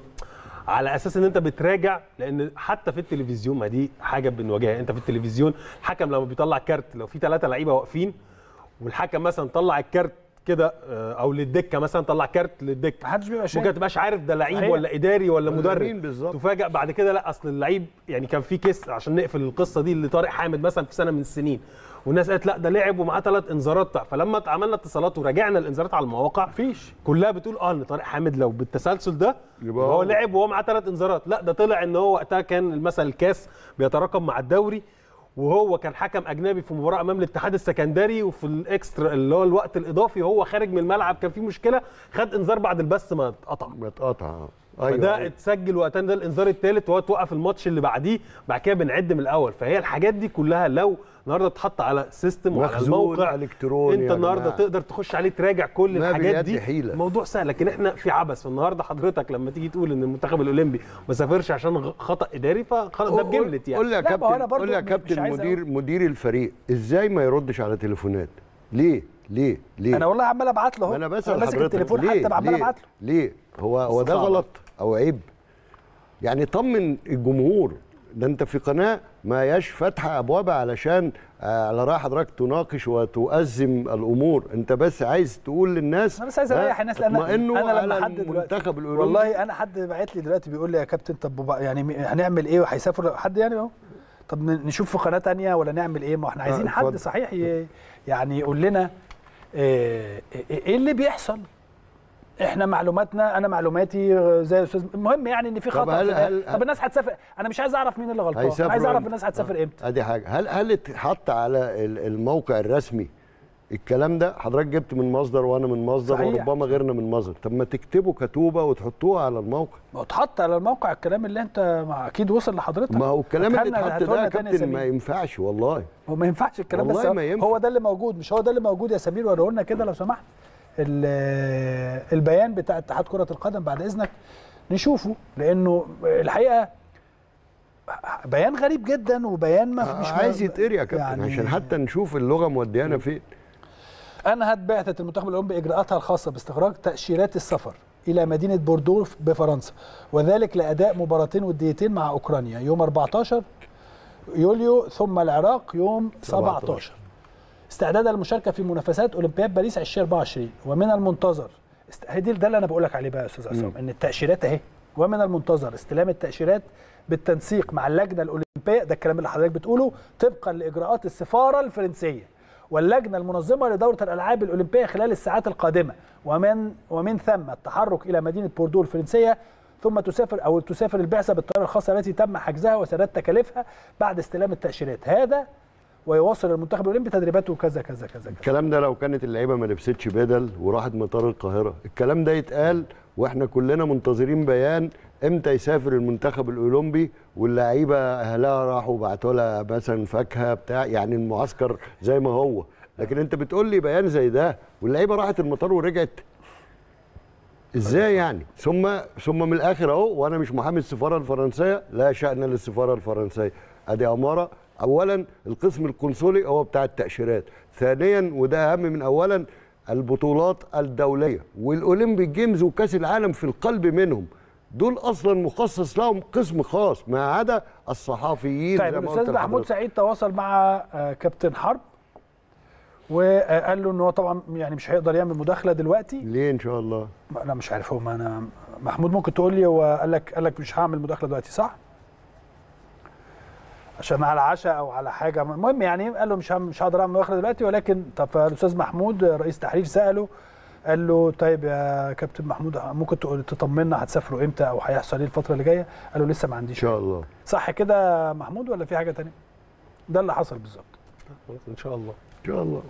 على أساس إن أنت بتراجع لأن حتى في التلفزيون ما دي حاجة بنواجهها. أنت في التلفزيون الحكم لما بيطلع كارت لو في ثلاثة لعيبة واقفين والحكم مثلا طلع الكارت كده آه، أو للدكة مثلا طلع كارت للدكة محدش بيبقى شايف ممكن تبقاش عارف ده لعيب. ولا إداري ولا ولا مدرب بالظبط. تفاجئ بعد كده لا أصل اللعيب يعني كان في case عشان نقفل القصة دي اللي طارق حامد مثلا في سنة من السنين والناس قالت لا ده لعب ومعاه ثلاث انذارات. فلما عملنا اتصالات وراجعنا الانذارات على المواقع مفيش كلها بتقول آه إن طارق حامد لو بالتسلسل ده يبقى هو. لعب وهو معاه ثلاث انذارات لا ده طلع إن هو وقتها كان مثلا الكاس بيتراكم مع الدوري وهو كان حكم أجنبي في مباراة أمام الاتحاد السكندري وفي ال extra اللي هو الوقت الإضافي هو خارج من الملعب كان في مشكلة خد إنذار بعد البث ما اتقطع. بتقطع فده أيوه. اتسجل وقتها ده الإنذار الثالث وهو توقف الماتش اللي بعديه بعد كده بنعد من الأول. فهي الحاجات دي كلها لو النهارده اتحط على system وعلى مخزون الموقع إلكتروني أنت النهارده. تقدر تخش عليه تراجع كل الحاجات دي. حيلة. الموضوع سهل لكن إحنا في عبث. فالنهارده حضرتك لما تيجي تقول إن المنتخب الأولمبي ما سافرش عشان خطأ إداري فخلاص ده بجملت يعني. قول لي يا كابتن قول لي يا كابتن مدير مدير الفريق إزاي ما يردش على تليفونات؟ ليه؟ ليه؟ ليه؟ أنا والله عمال أبعت له أهو. أنا بسأل ماسك حضرتك. التليفون ليه؟ حتى عمال ليه؟ أبعت له. ليه؟ هو هو ده. غلط. أو عيب. يعني طمن الجمهور. ده أنت في قناة ما هياش فاتحه أبوابها علشان آه، على راي حضرتك تناقش وتؤزم الأمور. أنت بس عايز تقول للناس أنا بس عايز أريح الناس لأن أنا لما حد دلوقتي والله أنا حد باعت لي دلوقتي بيقول لي يا كابتن طب يعني هنعمل إيه؟ وهيسافر؟ حد يعني أهو. طب نشوف في قناة تانية ولا نعمل إيه؟ ما إحنا عايزين حد. صحيح يعني يقول لنا آه، إيه اللي بيحصل؟ إحنا معلوماتنا أنا معلوماتي آه، زي أستاذ المهم يعني إن في طب خطأ هل- في ده. هل- طب الناس هتسافر أنا مش عايز أعرف مين اللي غلطان. عايز أعرف؟ الناس هتسافر آه، إمتى ادي حاجة. هل هل اتحط على ال- الموقع الرسمي الكلام ده؟ حضرتك جبت من مصدر وأنا من مصدر صحيح. وربما غيرنا من مصدر. طب ما تكتبوا كتوبة وتحطوها على الموقع. ما اتحط على الموقع الكلام اللي أنت ما أكيد وصل لحضرتك. ما هو الكلام اللي اتحط ده يا كابتن ما. ينفعش والله. هو ما ينفعش الكلام والله بس ما ينفع. هو ده اللي موجود مش هو ده اللي موجود يا سمير؟ وريه لنا كده لو سمحت. البيان بتاع اتحاد كرة القدم بعد إذنك نشوفه لأنه الحقيقة بيان غريب جدا وبيان ما مش عايز يتقري يا كابتن يعني عشان حتى نشوف اللغة موديانا فين. انهت بعثة المنتخب الأولمبي إجراءاتها الخاصة باستخراج تأشيرات السفر إلى مدينة بوردو بفرنسا وذلك لأداء مباراتين وديتين مع أوكرانيا يوم 14 يوليو ثم العراق يوم 17 استعدادا للمشاركه في منافسات أولمبياد باريس 2024 ومن المنتظر است... هي ده اللي أنا بقول لك عليه بقى يا أستاذ عصام إن التأشيرات أهي. ومن المنتظر استلام التأشيرات بالتنسيق مع اللجنة الأولمبية ده الكلام اللي حضرتك بتقوله طبقا لإجراءات السفارة الفرنسية. واللجنة المنظمة لدورة الألعاب الأولمبية خلال الساعات القادمة. ومن ومن ثم التحرك إلى مدينة بوردو الفرنسية ثم تسافر أو تسافر البعثة بالطيارة الخاصة التي تم حجزها وسداد تكاليفها بعد استلام التأشيرات. هذا ويواصل المنتخب الاولمبي تدريباته كذا كذا كذا الكلام ده لو كانت اللعيبة ما لبستش بدل وراحت مطار القاهرة الكلام ده يتقال وإحنا كلنا منتظرين بيان إمتى يسافر المنتخب الأولمبي واللعيبة أهلها راحوا بعتوا لها مثلا فاكهة بتاع يعني المعسكر زي ما هو. لكن انت بتقول لي بيان زي ده واللعيبة راحت المطار ورجعت. إزاي يعني؟ ثم ثم من الآخر اهو وأنا مش محامي السفارة الفرنسية لا شأن للسفارة الفرنسية. ادي اماره اولا القسم القنصلي هو بتاع التأشيرات. ثانيا وده أهم من اولا البطولات الدولية. والأولمبيك جيمز وكأس العالم في القلب منهم. دول أصلا مخصص لهم قسم خاص ما عدا الصحفيين طيب الأستاذ محمود. سعيد تواصل مع آه، كابتن حرب وقال له إن هو طبعا يعني مش هيقدر يعمل مداخلة دلوقتي. ليه؟ إن شاء الله. أنا مش عارف هو ما أنا محمود ممكن تقول لي هو قال لك قال لك مش هعمل مداخلة دلوقتي صح؟ عشان على عشاء أو على حاجة. المهم يعني قال له مش مش هقدر أعمل مداخله دلوقتي ولكن طب فالاستاذ محمود رئيس تحرير سأله قال له طيب يا كابتن محمود ممكن تقول تطمنا هتسافروا إمتى أو هيحصل إيه الفترة اللي جاية؟ قال له لسه ما إن عنديش شاء الله. صح كده يا محمود ولا في حاجة تانية؟ ده اللي حصل بالظبط. إن شاء الله. إن شاء الله.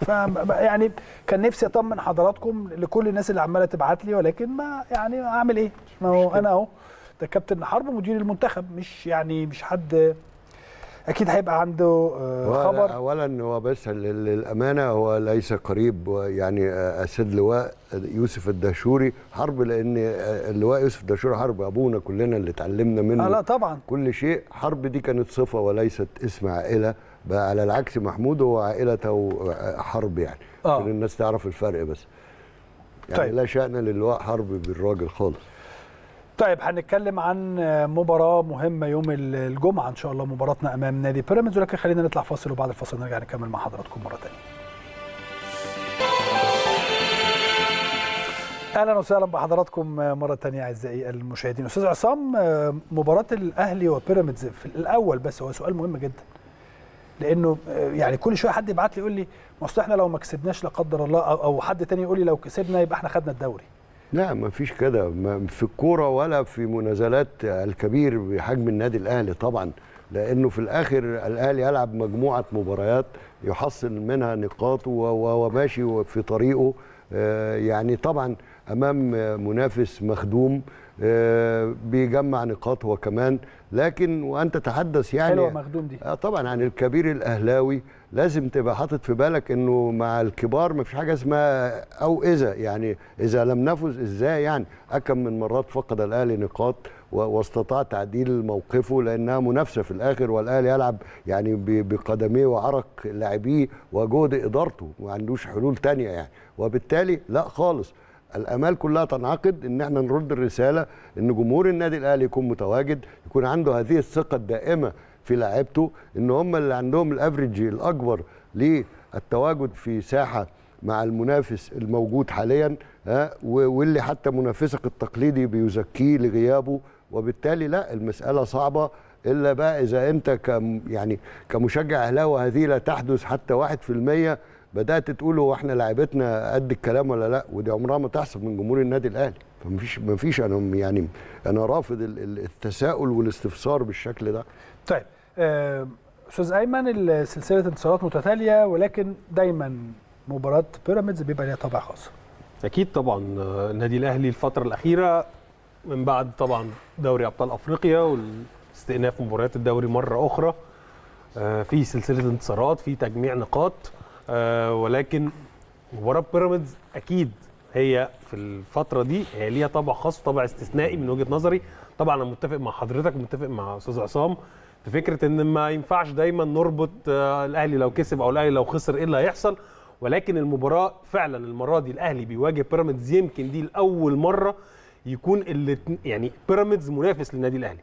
ف [laughs] يعني كان نفسي أطمن حضراتكم لكل الناس اللي عمالة تبعت لي ولكن ما يعني أعمل إيه؟ ما هو أنا أهو. ده كابتن حرب مدير المنتخب. مش يعني مش حد أكيد هيبقى عنده آه، خبر. اولا هو بس لل- للامانه هو ليس قريب يعني أسد لواء يوسف الدهشوري حرب لأن اللواء يوسف الدهشوري حرب أبونا كلنا اللي اتعلمنا منه لا طبعا. كل شيء. حرب دي كانت صفة وليست اسم عائلة بقى على العكس محمود هو عائلته حرب يعني. آه. عشان الناس تعرف الفرق بس. يعني طيب. لا شأن للواء حرب بالراجل خالص. طيب هنتكلم عن مباراة مهمة يوم الجمعة إن شاء الله مباراتنا أمام نادي بيراميدز ولكن خلينا نطلع فاصل وبعد الفاصل نرجع نكمل مع حضراتكم مرة تانية. أهلا وسهلا بحضراتكم مرة تانية أعزائي المشاهدين. أستاذ عصام مباراة الأهلي وبيراميدز في الأول بس هو سؤال مهم جدا. لأنه يعني كل شوية حد يبعت لي يقول لي ما إحنا لو ما كسبناش لا قدر الله أو حد تاني يقول لي لو كسبنا يبقى إحنا خدنا الدوري. لا ما فيش كده. في الكورة ولا في منازلات الكبير بحجم النادي الأهلي طبعا لأنه في الآخر الأهلي يلعب مجموعة مباريات يحصل منها نقاط وماشي في طريقه. آه، يعني طبعا أمام منافس مخدوم بيجمع نقاط هو كمان. لكن وأنت تتحدث يعني حلوة مخدوم دي. آه طبعا عن الكبير الأهلاوي. لازم تبقى حاطط في بالك إنه مع الكبار ما فيش حاجة اسمها أو إذا. يعني إذا لم نفز إزاي يعني؟ أكم من مرات فقد الأهلي نقاط واستطاع تعديل موقفه لأنها منافسة في الآخر والأهلي يلعب يعني بقدميه وعرق لاعبيه وجهد إدارته. ما عندوش حلول تانية يعني. وبالتالي لا خالص. الأمال كلها تنعقد إن إحنا نرد الرسالة إن جمهور النادي الأهلي يكون متواجد يكون عنده هذه الثقة الدائمة في لاعيبته إن هم اللي عندهم الأفريج الأكبر للتواجد في ساحة مع المنافس الموجود حاليا ها واللي حتى منافسك التقليدي بيزكيه لغيابه. وبالتالي لا المسألة صعبة إلا بقى إذا أنت كم يعني كمشجع أهلاوي هذه لا تحدث حتى 1% بدأت تقول هو إحنا لعيبتنا قد الكلام ولا لأ؟ ودي عمرها ما تحصل من جمهور النادي الأهلي. فمفيش مفيش أنا يعني أنا رافض ال- ال- التساؤل والاستفسار بالشكل ده. طيب آه، أستاذ أيمن سلسله انتصارات متتالية ولكن دايما مباراة بيراميدز بيبقى ليها طابع خاص. أكيد طبعا آه، النادي الأهلي الفترة الأخيرة من بعد طبعا دوري أبطال أفريقيا واستئناف مباريات الدوري مرة أخرى آه، في سلسلة انتصارات في تجميع نقاط. آه، ولكن مباراه بيراميدز أكيد هي في الفترة دي هي ليها طابع خاص وطابع استثنائي من وجهة نظري. طبعا أنا متفق مع حضرتك متفق مع أستاذ عصام في فكرة إن ما ينفعش دايما نربط آه، الأهلي لو كسب أو الأهلي لو خسر إيه اللي هيحصل. ولكن المباراة فعلا المرة دي الأهلي بيواجه بيراميدز يمكن دي لأول مرة يكون اللي يعني بيراميدز منافس للنادي الأهلي.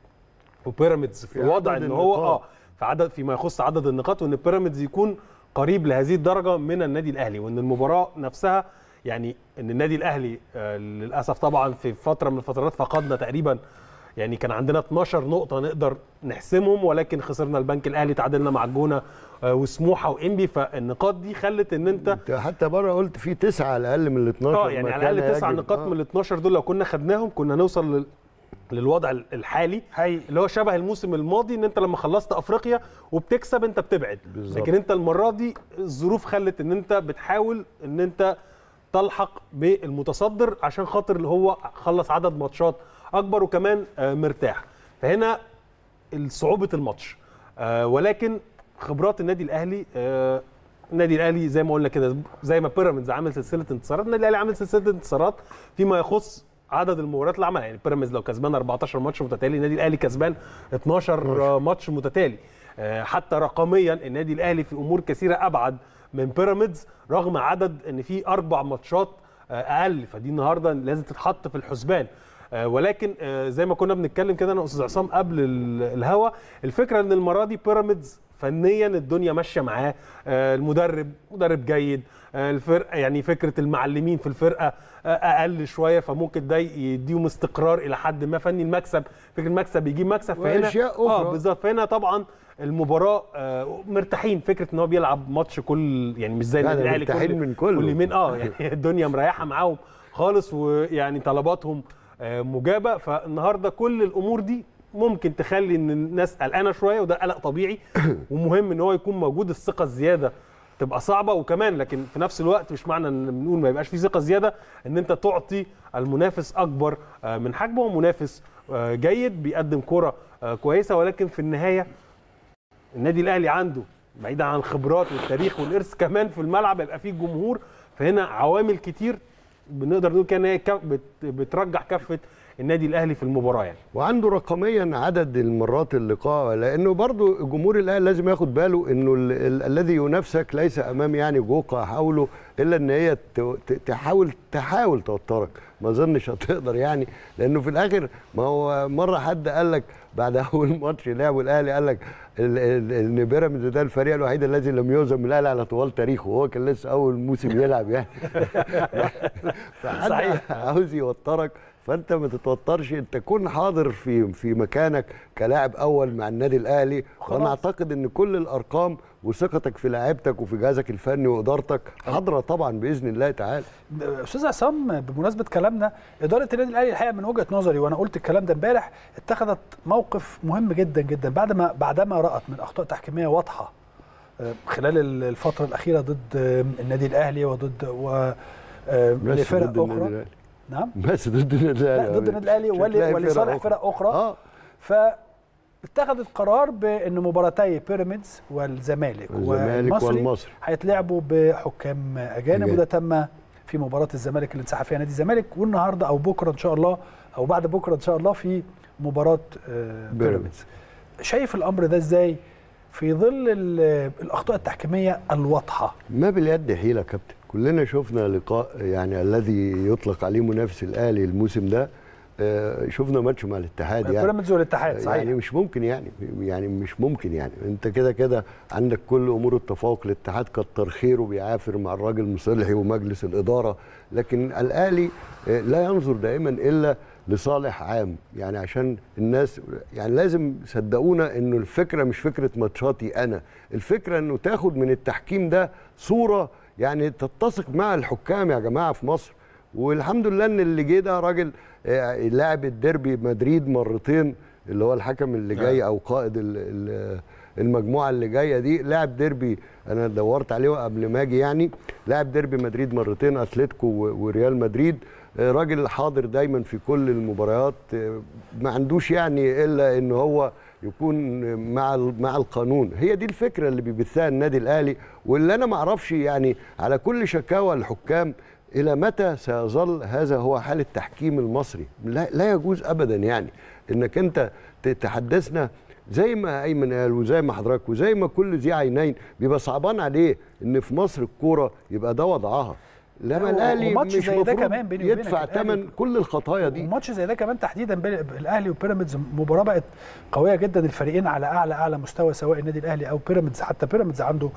وبيراميدز في في وضع إن هو. آه في عدد فيما يخص عدد النقاط وإن بيراميدز يكون قريب لهذه الدرجة من النادي الأهلي وإن المباراة نفسها يعني إن النادي الأهلي آه للأسف طبعا في فترة من الفترات فقدنا تقريبا يعني كان عندنا 12 نقطة نقدر نحسمهم ولكن خسرنا البنك الأهلي تعادلنا مع الجونة آه وسموحة وإنبي فالنقاط دي خلت إن أنت أنت حتى بره قلت في تسعة على الأقل من ال 12 آه يعني على الأقل تسع. نقاط آه. من ال 12 دول لو كنا خدناهم كنا نوصل. للوضع الحالي حقيقي. اللي هو شبه الموسم الماضي إن أنت لما خلصت أفريقيا وبتكسب أنت بتبعد بالظبط. لكن أنت المرة دي الظروف خلت إن أنت بتحاول إن أنت تلحق بالمتصدر عشان خاطر اللي هو خلص عدد ماتشات أكبر وكمان آه، مرتاح فهنا صعوبه الماتش آه، ولكن خبرات النادي الأهلي آه، النادي الأهلي زي ما قلنا كده زي ما بيراميدز عامل سلسلة انتصارات النادي الأهلي عامل سلسلة انتصارات فيما يخص عدد المباريات اللي عملها. يعني بيراميدز لو كسبان 14 ماتش متتالي النادي الأهلي كسبان 12 ماتش متتالي. آه، حتى رقميا النادي الأهلي في أمور كثيرة أبعد من بيراميدز رغم عدد إن في أربع ماتشات آه، أقل. فدي النهارده لازم تتحط في الحسبان. آه، ولكن زي ما كنا بنتكلم كده أنا أستاذ عصام قبل ال- الهوا الفكرة إن المرة دي بيراميدز فنيا الدنيا ماشية معاه. المدرب مدرب جيد. الفرقة يعني فكرة المعلمين في الفرقة آه، أقل شوية فممكن ده يديهم استقرار إلى حد ما. فني المكسب فكرة المكسب يجيب مكسب فهنا آه. بالظبط. فهنا طبعا المباراة آه، مرتاحين. فكرة إن هو بيلعب ماتش كل يعني مش زي النادي الأهلي مرتاحين كل من كله. كل يومين. آه يعني [laughs] [laughs] الدنيا مريحة معاهم خالص ويعني طلباتهم آه، مجابة. فالنهاردة كل الأمور دي ممكن تخلي إن الناس قلقانة شوية وده قلق طبيعي. [coughs] ومهم إن هو يكون موجود الثقة الزيادة تبقى صعبة وكمان لكن في نفس الوقت مش معنى إن بنقول ما يبقاش في ثقة زيادة إن أنت تعطي المنافس أكبر آه، من حجمه. ومنافس آه، جيد بيقدم كرة آه، كويسة. ولكن في النهاية النادي الأهلي عنده بعيدا عن الخبرات والتاريخ والإرث كمان في الملعب يبقى فيه جمهور. فهنا عوامل كتير بنقدر نقول كان هي كف- بت- بترجح كفة النادي الأهلي في المباراة يعني. وعنده رقميا عدد المرات اللقاء لأنه برضو جمهور الأهلي لازم ياخد باله إنه ال- ال- الذي ينافسك ليس أمام يعني جوقة حوله إلا إن هي تحاول تحاول توترك. ما أظنش هتقدر يعني لأنه في الآخر ما هو مرة حد قال لك بعد أول ماتش لعبه الأهلي قال لك إن بيراميدز ده الفريق الوحيد الذي لم يهزم الأهلي على طوال تاريخه. وهو كان لسه أول موسم يلعب يعني. [laughs] فحد صحيح. عاوز يوترك. فانت ما تتوترش انت كن حاضر في في مكانك كلاعب أول مع النادي الأهلي وأنا. أعتقد إن كل الأرقام وثقتك في لاعيبتك وفي جهازك الفني وإدارتك حاضرة طبعا بإذن الله تعالى أستاذ عصام بمناسبة كلامنا إدارة النادي الأهلي الحقيقة من وجهة نظري وأنا قلت الكلام ده امبارح اتخذت موقف مهم جدا جدا بعد ما بعدما رأت من أخطاء تحكيمية واضحة آه، خلال ال- الفترة الأخيرة ضد آه، النادي الأهلي وضد و آه، لفرق أخرى. نعم. بس ضد النادي الاهلي لا ضد النادي الأهلي ولصالح فرق أخرى؟ آه. فاتخذت قرار بأن مباراتي بيراميدز والزمالك الزمالك والمصري. هيتلعبوا بحكام أجانب. وده تم في مباراة الزمالك اللي انسحب فيها نادي الزمالك والنهاردة أو بكرة إن شاء الله أو بعد بكرة إن شاء الله في مباراة آه، بيراميدز. شايف الأمر ده إزاي في ظل ال- الأخطاء التحكيمية الواضحة؟ ما باليد حيلة يا كابتن. كلنا شفنا لقاء يعني الذي يطلق عليه منافس الأهلي الموسم ده آه، شفنا ماتش مع الاتحاد يعني. بيراميدز والاتحاد صحيح. يعني مش ممكن يعني يعني مش ممكن يعني. انت كده كده عندك كل أمور التفوق الاتحاد كتر خيره بيعافر مع الراجل مصلحي ومجلس الإدارة لكن الأهلي آه، لا ينظر دائما إلا لصالح عام. يعني عشان الناس يعني لازم صدقونا إنه الفكرة مش فكرة ماتشاتي أنا. الفكرة إنه تاخد من التحكيم ده صورة يعني تتسق مع الحكام يا جماعة في مصر. والحمد لله إن اللي جه ده راجل آه، لاعب الديربي مدريد مرتين اللي هو الحكم اللي جاي أو قائد ال- ال- المجموعة اللي جاية دي. لاعب ديربي أنا دورت عليه قبل ما أجي يعني. لاعب ديربي مدريد مرتين أتلتيكو وريال مدريد. آه، راجل حاضر دايما في كل المباريات آه، ما عندوش يعني إلا إن هو يكون مع مع القانون. هي دي الفكرة اللي بيبثها النادي الأهلي واللي أنا ما أعرفش يعني على كل شكاوى الحكام إلى متى سيظل هذا هو حال التحكيم المصري. لا, لا يجوز ابدا يعني إنك أنت تحدثنا زي ما أيمن قال وزي ما حضرتك وزي ما كل ذي عينين بيبقى صعبان عليه إن في مصر الكورة يبقى ده وضعها. لما الاهلي مش زي ده كمان بيني يدفع ثمن كل الخطايا دي. وماتش زي ده كمان تحديدا بين الأهلي وبيراميدز مباراة بقت قوية جدا. الفريقين على أعلى أعلى مستوى سواء النادي الأهلي أو بيراميدز. حتى بيراميدز عنده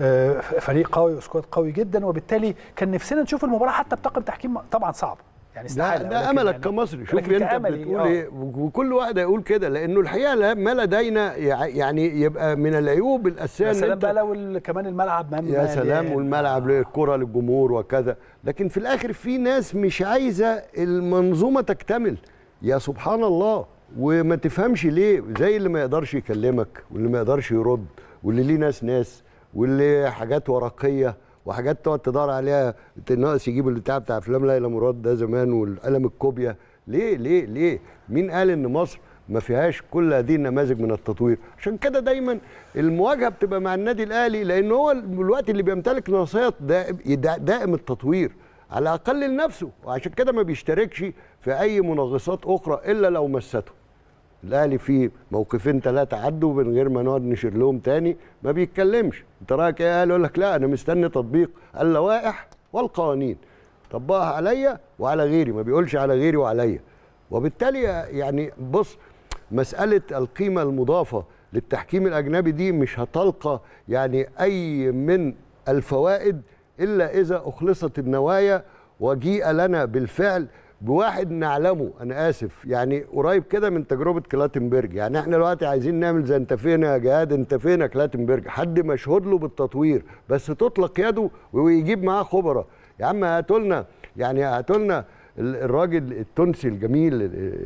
آه، فريق قوي وسكواد قوي جدا. وبالتالي كان نفسنا نشوف المباراة حتى بطاقم تحكيم طبعا صعب. يعني ده, استحالة ده ولكن أملك يعني- كمصري. شوف أنت كأملي، بتقول آه. إيه وكل واحد هيقول كده لأنه الحقيقة ما لدينا يع- يعني يبقى من العيوب الأساسية يا سلام بقى لو كمان الملعب يا سلام والملعب للكرة للجمهور وكذا. لكن في الآخر في ناس مش عايزة المنظومة تكتمل. يا سبحان الله وما تفهمش ليه. زي اللي ما يقدرش يكلمك واللي ما يقدرش يرد واللي ليه ناس ناس واللي حاجات ورقية. وحاجات تقعد تدور عليها ناقص يجيب البتاع بتاع أفلام ليلى مراد ده زمان والقلم الكوبيا. ليه ليه ليه؟ مين قال إن مصر ما فيهاش كل هذه النماذج من التطوير؟ عشان كده دايما المواجهة بتبقى مع النادي الأهلي لأن هو الوقت اللي بيمتلك نصيات دائم, دائم التطوير على الأقل لنفسه وعشان كده ما بيشتركش في أي منغصات أخرى إلا لو مسته. الأهلي فيه موقفين ثلاثة عدوا من غير ما نقعد نشير لهم تاني ما بيتكلمش. انت رايك إيه؟ يقول لك لا أنا مستني تطبيق اللوائح والقوانين. طبقها عليا وعلى غيري ما بيقولش على غيري وعليا. وبالتالي يعني بص مسألة القيمة المضافة للتحكيم الأجنبي دي مش هتلقى يعني أي من الفوائد إلا إذا أخلصت النوايا وجيء لنا بالفعل بواحد نعلمه أنا آسف يعني قريب كده من تجربة كلاتنبرج. يعني إحنا دلوقتي عايزين نعمل زي أنت فين يا جهاد أنت فين يا كلاتنبرج؟ حد مشهود له بالتطوير بس تطلق يده ويجيب معاه خبراء يا عم هاتوا لنا يعني هاتوا لنا ال- الراجل التونسي الجميل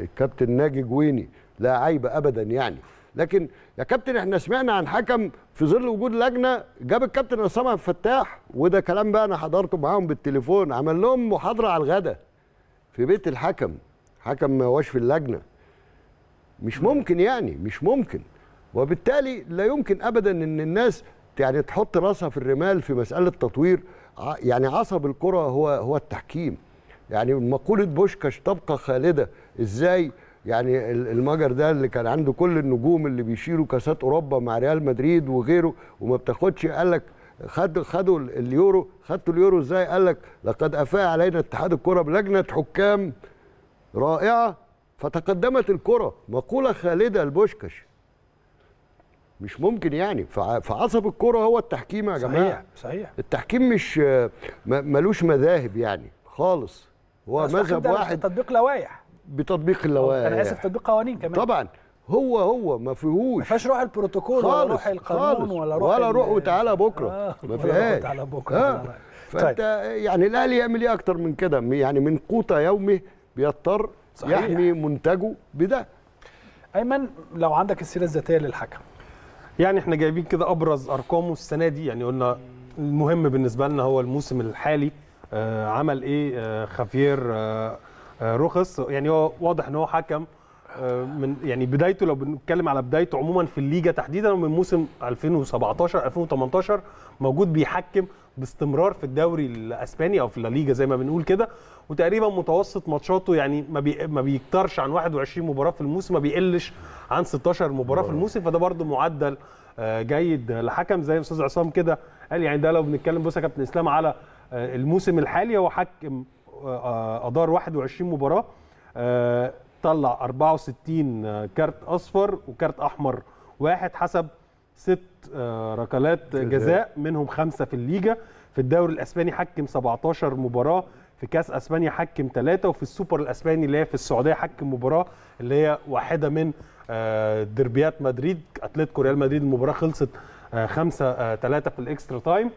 الكابتن ناجي جويني. لا عيب ابدا يعني. لكن يا كابتن إحنا سمعنا عن حكم في ظل وجود لجنة جاب الكابتن عصام الفتاح وده كلام بقى أنا حضرته معاهم بالتليفون عمل لهم محاضرة على الغدا. في بيت الحكم حكم ما هوش في اللجنة. مش ممكن يعني مش ممكن. وبالتالي لا يمكن ابدا إن الناس يعني تحط راسها في الرمال في مسألة تطوير. يعني عصب الكرة هو هو التحكيم. يعني مقولة بوشكاش تبقى خالدة. إزاي يعني ال- المجر ده اللي كان عنده كل النجوم اللي بيشيلوا كاسات أوروبا مع ريال مدريد وغيره وما بتاخدش؟ قال لك خد خدوا ال- اليورو. خدتوا اليورو إزاي؟ قال لك لقد أفاء علينا اتحاد الكرة بلجنة حكام رائعة فتقدمت الكرة. مقولة خالدة لبوشكاش مش ممكن يعني. فع- فعصب الكرة هو التحكيم يا جماعة. صحيح صحيح. التحكيم مش ملوش مذاهب يعني. خالص. هو مذهب واحد تطبيق لوائح. بتطبيق اللوائح. أنا آسف تطبيق قوانين كمان. طبعا. هو هو ما ما فيهوش فيهاش روح البروتوكول ولا خالص روح القانون خالص. ولا روح ولا روح وتعالى بكرة. آه، ما فيهاش. وتعالى بكرة. آه. فأنت يعني الاهلي يعمل إيه أكتر من كده؟ يعني من قوت يومه بيضطر صحيح. يحمي منتجه بده. أيمن لو عندك السيرة الذاتية للحكم. يعني إحنا جايبين كده أبرز أرقامه السنة دي. يعني قلنا المهم بالنسبة لنا هو الموسم الحالي. آه عمل إيه؟ آه خافير آه آه رخص. يعني هو واضح إن هو حكم. من يعني بدايته لو بنتكلم على بدايته عموما في الليجا تحديدا من موسم 2017 2018 موجود بيحكم باستمرار في الدوري الأسباني أو في الليجا زي ما بنقول كده وتقريبا متوسط ماتشاته يعني ما بي ما بيكترش عن 21 مباراة في الموسم ما بيقلش عن 16 مباراة في الموسم فده برده معدل آه، جيد لحكم زي أستاذ عصام كده قال يعني ده لو بنتكلم بص يا كابتن إسلام على آه، الموسم الحالي هو حكم آه، آه، أدار 21 مباراة آه، طلع 64 آه، كارت أصفر وكارت أحمر واحد حسب ست آه، ركلات جزاء. منهم خمسة في الليجا. في الدوري الأسباني حكم 17 مباراة في كأس أسبانيا حكم ثلاثة وفي السوبر الأسباني اللي هي في السعودية حكم مباراة اللي هي واحدة من آه، ديربيات مدريد. أتلتيكو ريال مدريد المباراة خلصت آه، خمسة آه، ثلاثة في ال extra time.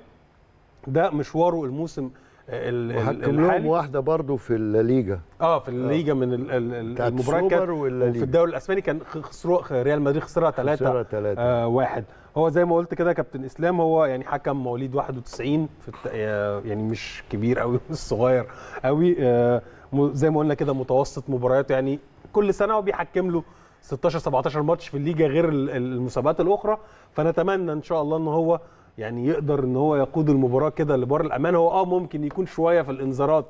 ده مشواره الموسم وحكم لهم واحدة برضو في الليجا. آه في الليجا من المباراه وفي؟ الدوري الأسباني كان خسروا ريال مدريد خسرها خسرها ثلاثة تلاتة. آه واحد. هو زي ما قلت كده كابتن إسلام هو يعني حكم مواليد 91 في الت... يعني مش كبير قوي [laughs] مش صغير قوي آه زي ما قلنا كده متوسط مبارياته يعني كل سنة هو بيحكم له 16 17 ماتش في الليجا غير ال- ال- المسابقات الأخرى. فنتمنى إن شاء الله إن هو يعني يقدر إن هو يقود المباراة كده لبر الأمان. هو آه ممكن يكون شوية في الانذارات.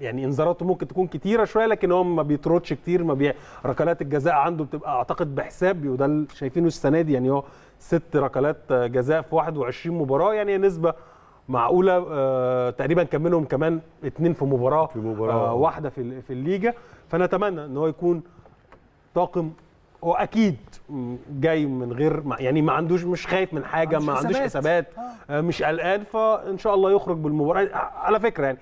يعني انذاراته ممكن تكون كتيرة شوية لكن هو ما بيطردش كتير ما بي... ركلات الجزاء عنده بتبقى أعتقد بحساب وده اللي شايفينه السنة دي. يعني هو ست ركلات جزاء في 21 مباراة. يعني نسبة معقولة آه تقريبا كان منهم كمان اتنين في مباراة في مباراة. آه واحدة في في الليجا. فنتمنى إن هو يكون طاقم هو أكيد جاي من غير يعني ما عندوش مش خايف من حاجة ما عندوش حسابات. حسابات آه، مش قلقان فإن شاء الله يخرج بالمباراه على فكرة يعني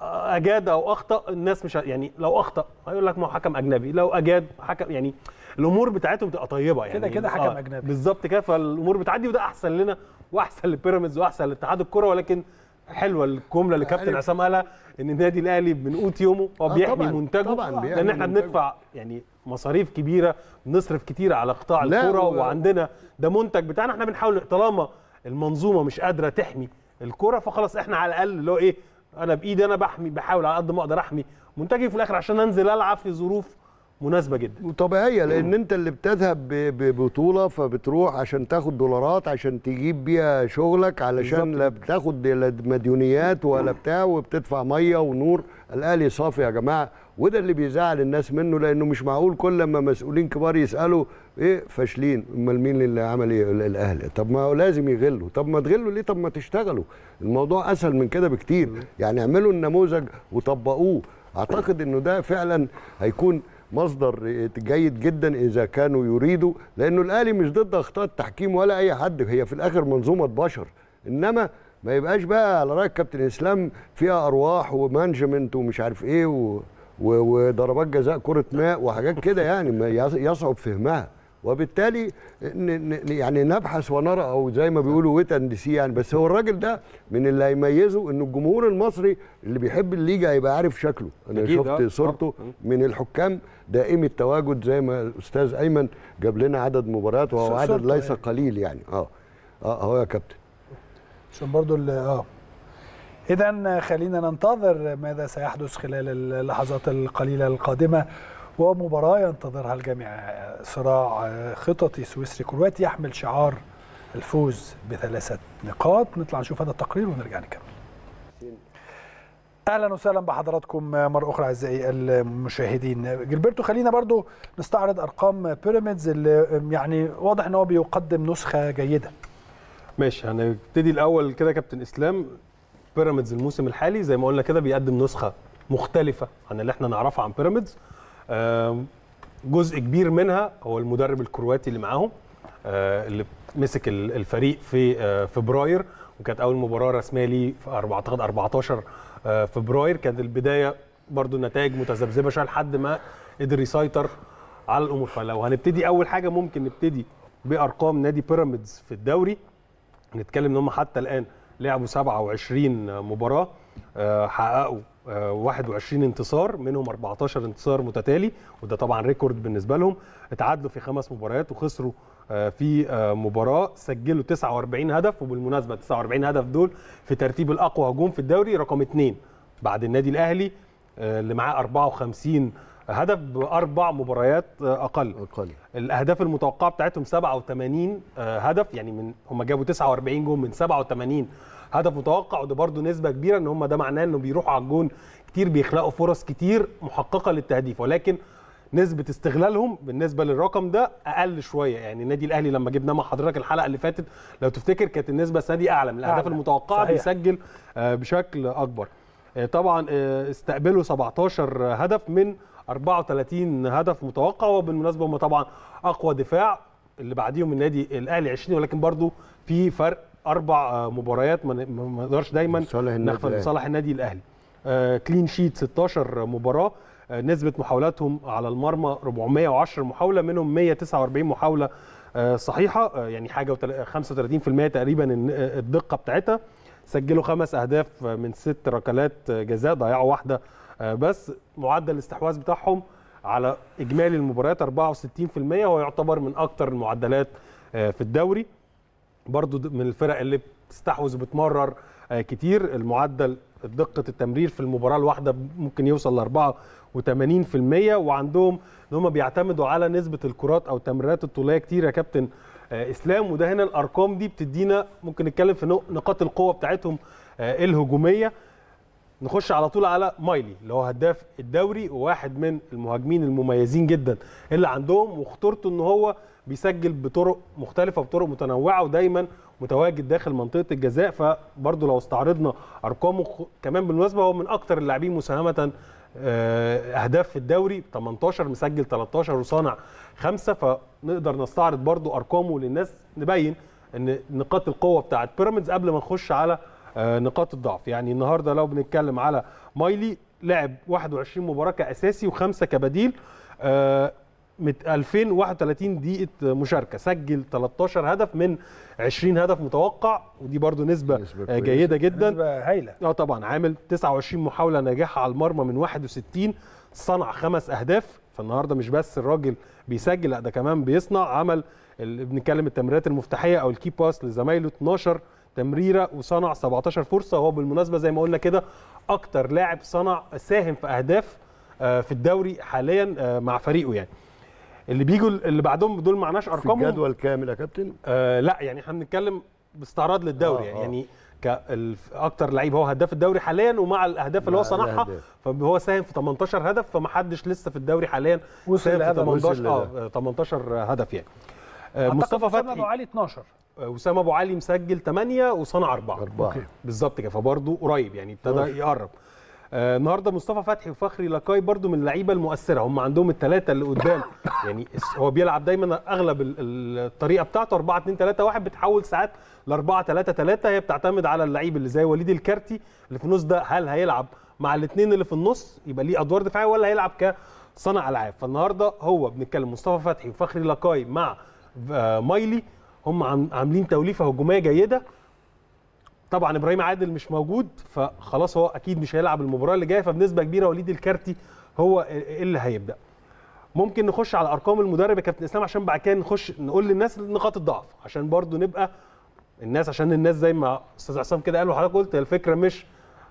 آه، أجاد أو أخطأ الناس مش يعني لو أخطأ هيقول لك ما هو حكم أجنبي لو أجاد حكم يعني الأمور بتاعتهم تبقى طيبة يعني كده كده حكم أجنبي. بالظبط كده فالأمور بتعدي وده أحسن لنا وأحسن لبيراميدز وأحسن لاتحاد الكرة ولكن حلوة الجملة اللي كابتن عصام قالها إن النادي الأهلي بنقوت يومه هو آه بيحمي منتجه لأن إحنا. بندفع يعني مصاريف كبيرة بنصرف كتير على قطاع الكرة و- وعندنا ده منتج بتاعنا. إحنا بنحاول طالما المنظومة مش قادرة تحمي الكرة فخلاص إحنا على الأقل اللي هو إيه أنا بإيدي أنا بحمي بحاول على قد ما أقدر أحمي منتجي في الآخر عشان أنزل ألعب في ظروف مناسبة جدا. وطبيعيه لأن أنت اللي بتذهب ببطولة فبتروح عشان تاخد دولارات عشان تجيب بيها شغلك علشان. لا بتاخد مديونيات ولا [clears throat] بتاع وبتدفع مية ونور. الأهلي صافي يا جماعة وده اللي بيزعل الناس منه لأنه مش معقول كل لما مسؤولين كبار يسألوا إيه فاشلين أمال مين اللي عمل إيه؟ ال- الأهلي. طب ما هو لازم يغلوا. طب ما تغلوا ليه؟ طب ما تشتغلوا. الموضوع أسهل من كده بكتير. يعني اعملوا النموذج وطبقوه. أعتقد إنه ده فعلا هيكون مصدر جيد جدا إذا كانوا يريدوا لأنه الأهلي مش ضد أخطاء التحكيم ولا أي حد هي في الآخر منظومة بشر. إنما ما يبقاش بقى على راي كابتن إسلام فيها أرواح و management ومش عارف إيه و وضربات جزاء كرة ماء وحاجات كده يعني ما يص- يصعب فهمها. وبالتالي يعني نبحث ونرى أو زي ما بيقولوا wait and see يعني. بس هو الراجل ده من اللي هيميزه انه الجمهور المصري اللي بيحب الليجا هيبقى عارف شكله. أنا أكيد، آه، شفت صورته طبعاً. من الحكام دائم التواجد زي ما الأستاذ أيمن جاب لنا عدد مباريات وهو عدد ليس يعني. قليل يعني. آه. آه أهو يا كابتن. عشان برضو آه. اذا خلينا ننتظر ماذا سيحدث خلال اللحظات القليلة القادمة ومباراة ينتظرها الجميع. صراع خططي سويسري كرواتي يحمل شعار الفوز بثلاثة نقاط. نطلع نشوف هذا التقرير ونرجع نكمل. أهلا وسهلا بحضراتكم مرة أخرى أعزائي المشاهدين. جilberto خلينا برضو نستعرض أرقام بيراميدز اللي يعني واضح إن هو بيقدم نسخة جيدة. ماشي هنبتدي الأول كده كابتن إسلام. بيراميدز الموسم الحالي زي ما قلنا كده بيقدم نسخة مختلفة عن اللي إحنا نعرفها عن بيراميدز. جزء كبير منها هو المدرب الكرواتي اللي معاهم آه، اللي مسك ال- الفريق في آه، فبراير وكانت أول مباراة رسمية ليه في أربعة- اعتقد 14 آه، فبراير كانت البداية برضو النتائج متذبذبة شوية لحد ما قدر يسيطر على الأمور. فلو هنبتدي أول حاجة ممكن نبتدي بأرقام نادي بيراميدز في الدوري. نتكلم إن هم حتى الآن لعبوا 27 مباراة آه، حققوا آه، 21 انتصار منهم 14 انتصار متتالي وده طبعا ريكورد بالنسبة لهم. اتعادلوا في خمس مباريات وخسروا آه، في آه، مباراة سجلوا 49 هدف وبالمناسبة 49 هدف دول في ترتيب الأقوى هجوم في الدوري رقم اثنين بعد النادي الأهلي آه، اللي معاه 54 هدف بأربع مباريات آه، أقل. أقل. الأهداف المتوقعة بتاعتهم 87 آه، هدف يعني من هم جابوا 49 جون من 87 هدف متوقع وده برده نسبة كبيرة إن هم ده معناه إنه بيروحوا على الجون كتير بيخلقوا فرص كتير محققة للتهديف ولكن نسبة استغلالهم بالنسبة للرقم ده أقل شوية يعني النادي الأهلي لما جبناه مع حضرتك الحلقة اللي فاتت لو تفتكر كانت النسبة السنة دي أعلى من. المتوقعة صحيح. بيسجل آه، بشكل أكبر آه، طبعا آه، استقبلوا 17 هدف من 34 هدف متوقع وبالمناسبة هم طبعا أقوى دفاع اللي بعديهم النادي الأهلي 20 ولكن برضو في فرق أربع مباريات ما نقدرش دايما نغفل. لصالح النادي الأهلي كلين شيت 16 مباراة نسبة محاولاتهم على المرمى 410 محاولة منهم 149 محاولة آه، صحيحة. آه، يعني حاجة وتل- 35% تقريبا آه، الدقة بتاعتها. سجلوا خمس أهداف آه، من ست ركلات آه، جزاء ضيعوا واحدة آه، بس. معدل الاستحواذ بتاعهم على إجمالي المباريات 64% وهو يعتبر من أكتر المعدلات آه، في الدوري. برضو من الفرق اللي بتستحوذ وبتمرر آه، كتير. المعدل دقة التمرير في المباراة الواحدة ممكن يوصل ل 84% وعندهم إن هم بيعتمدوا على نسبة الكرات أو التمريرات الطولية كتير يا كابتن آه، إسلام. وده هنا الأرقام دي بتدينا ممكن نتكلم في نق- نقاط القوة بتاعتهم آه، الهجومية. نخش على طول على مايلي اللي هو هداف الدوري وواحد من المهاجمين المميزين جدا اللي عندهم. وخطورته إن هو بيسجل بطرق مختلفة وبطرق متنوعة ودايما متواجد داخل منطقة الجزاء. فبرضه لو استعرضنا أرقامه كمان بالمناسبة هو من أكتر اللاعبين مساهمة آه، أهداف في الدوري. 18 مسجل 13 وصانع خمسة. فنقدر نستعرض برضه أرقامه للناس نبين إن نقاط القوة بتاعت بيراميدز قبل ما نخش على آه، نقاط الضعف. يعني النهارده لو بنتكلم على مايلي لعب 21 مباراة كأساسي وخمسة كبديل آه، 2031 دقيقة مشاركة. سجل 13 هدف من 20 هدف متوقع ودي برضو نسبة, نسبة كويسة. جيدة جدا. نسبة هايلة. آه طبعا عامل 29 محاولة ناجحة على المرمى من 61 صنع خمس أهداف. فالنهاردة مش بس الراجل بيسجل لأ ده كمان بيصنع. عمل بنتكلم التمريرات المفتاحية أو الكي باس لزمايله 12 تمريرة وصنع 17 فرصة. وهو بالمناسبة زي ما قلنا كده أكتر لاعب صنع ساهم في أهداف آه، في الدوري حاليا آه، مع فريقه يعني. اللي بيجوا اللي بعدهم دول معناش في أرقامهم. الجدول كامل يا كابتن؟ آه لا يعني إحنا بنتكلم باستعراض للدوري. آه، يعني, آه. يعني كاكتر لعيب هو هداف الدوري حاليا ومع الأهداف اللي هو صنعها. فهو ساهم في 18 هدف فما حدش لسه في الدوري حاليا وصل في لهدف. 18 وصل آه 18 هدف يعني. آه، مصطفى أسامة أبو فتحي علي 12 آه، وسام أبو علي مسجل 8 وصنع 4 أربعة. okay. بالظبط كده. فبرضه قريب يعني ابتدى 12. يقرب. آه، النهارده مصطفى فتحي وفخري لاكاي برضو من اللعيبه المؤثره. هم عندهم الثلاثه اللي قدام. [laughs] يعني هو بيلعب دايما أغلب ال- ال- الطريقة بتاعته. 4 2 3 1 بتحول ساعات ل 4 3 3 هي بتعتمد على اللعيب اللي زي وليد الكارتي اللي في النص ده. هل هيلعب مع الاثنين اللي في النص؟ يبقى ليه أدوار دفاعية ولا هيلعب كصانع ألعاب؟ فالنهارده هو بنتكلم مصطفى فتحي وفخري لاكاي مع آه، مايلي. هم عام- عاملين توليفة هجومية جيدة. طبعا إبراهيم عادل مش موجود فخلاص هو أكيد مش هيلعب المباراة اللي جاية فبنسبة كبيرة وليد الكارتي هو اللي هيبدأ. ممكن نخش على أرقام المدرب يا كابتن إسلام عشان بعد كده نخش نقول للناس نقاط الضعف عشان برضو نبقى الناس عشان الناس زي ما أستاذ عصام كده قال وحضرتك قلت الفكرة مش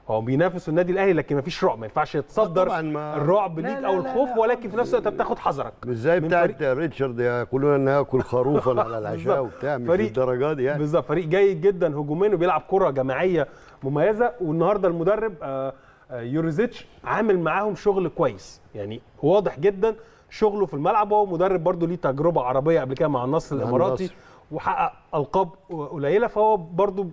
هو بينافسوا النادي الأهلي لكن مفيش رعب ما ينفعش يتصدر طبعاً ما- الرعب لا، ليك لا، أو لا، الخوف لا، ولكن في نفس الوقت بتاخد حذرك. من بتاعت فريق- ريتشارد يقولون ان ياكل خروفا على العشاء. وبتاع مش فريق- الدرجات دي يعني. بالظبط فريق جيد جدا هجوميا وبيلعب كرة جماعية مميزة. والنهاردة المدرب آه، آه، يوريزيتش عامل معاهم شغل كويس. يعني واضح جدا شغله في الملعب. وهو مدرب برضه ليه تجربة عربية قبل كده مع النصر الإماراتي. وحقق ألقاب قليلة. فهو برضه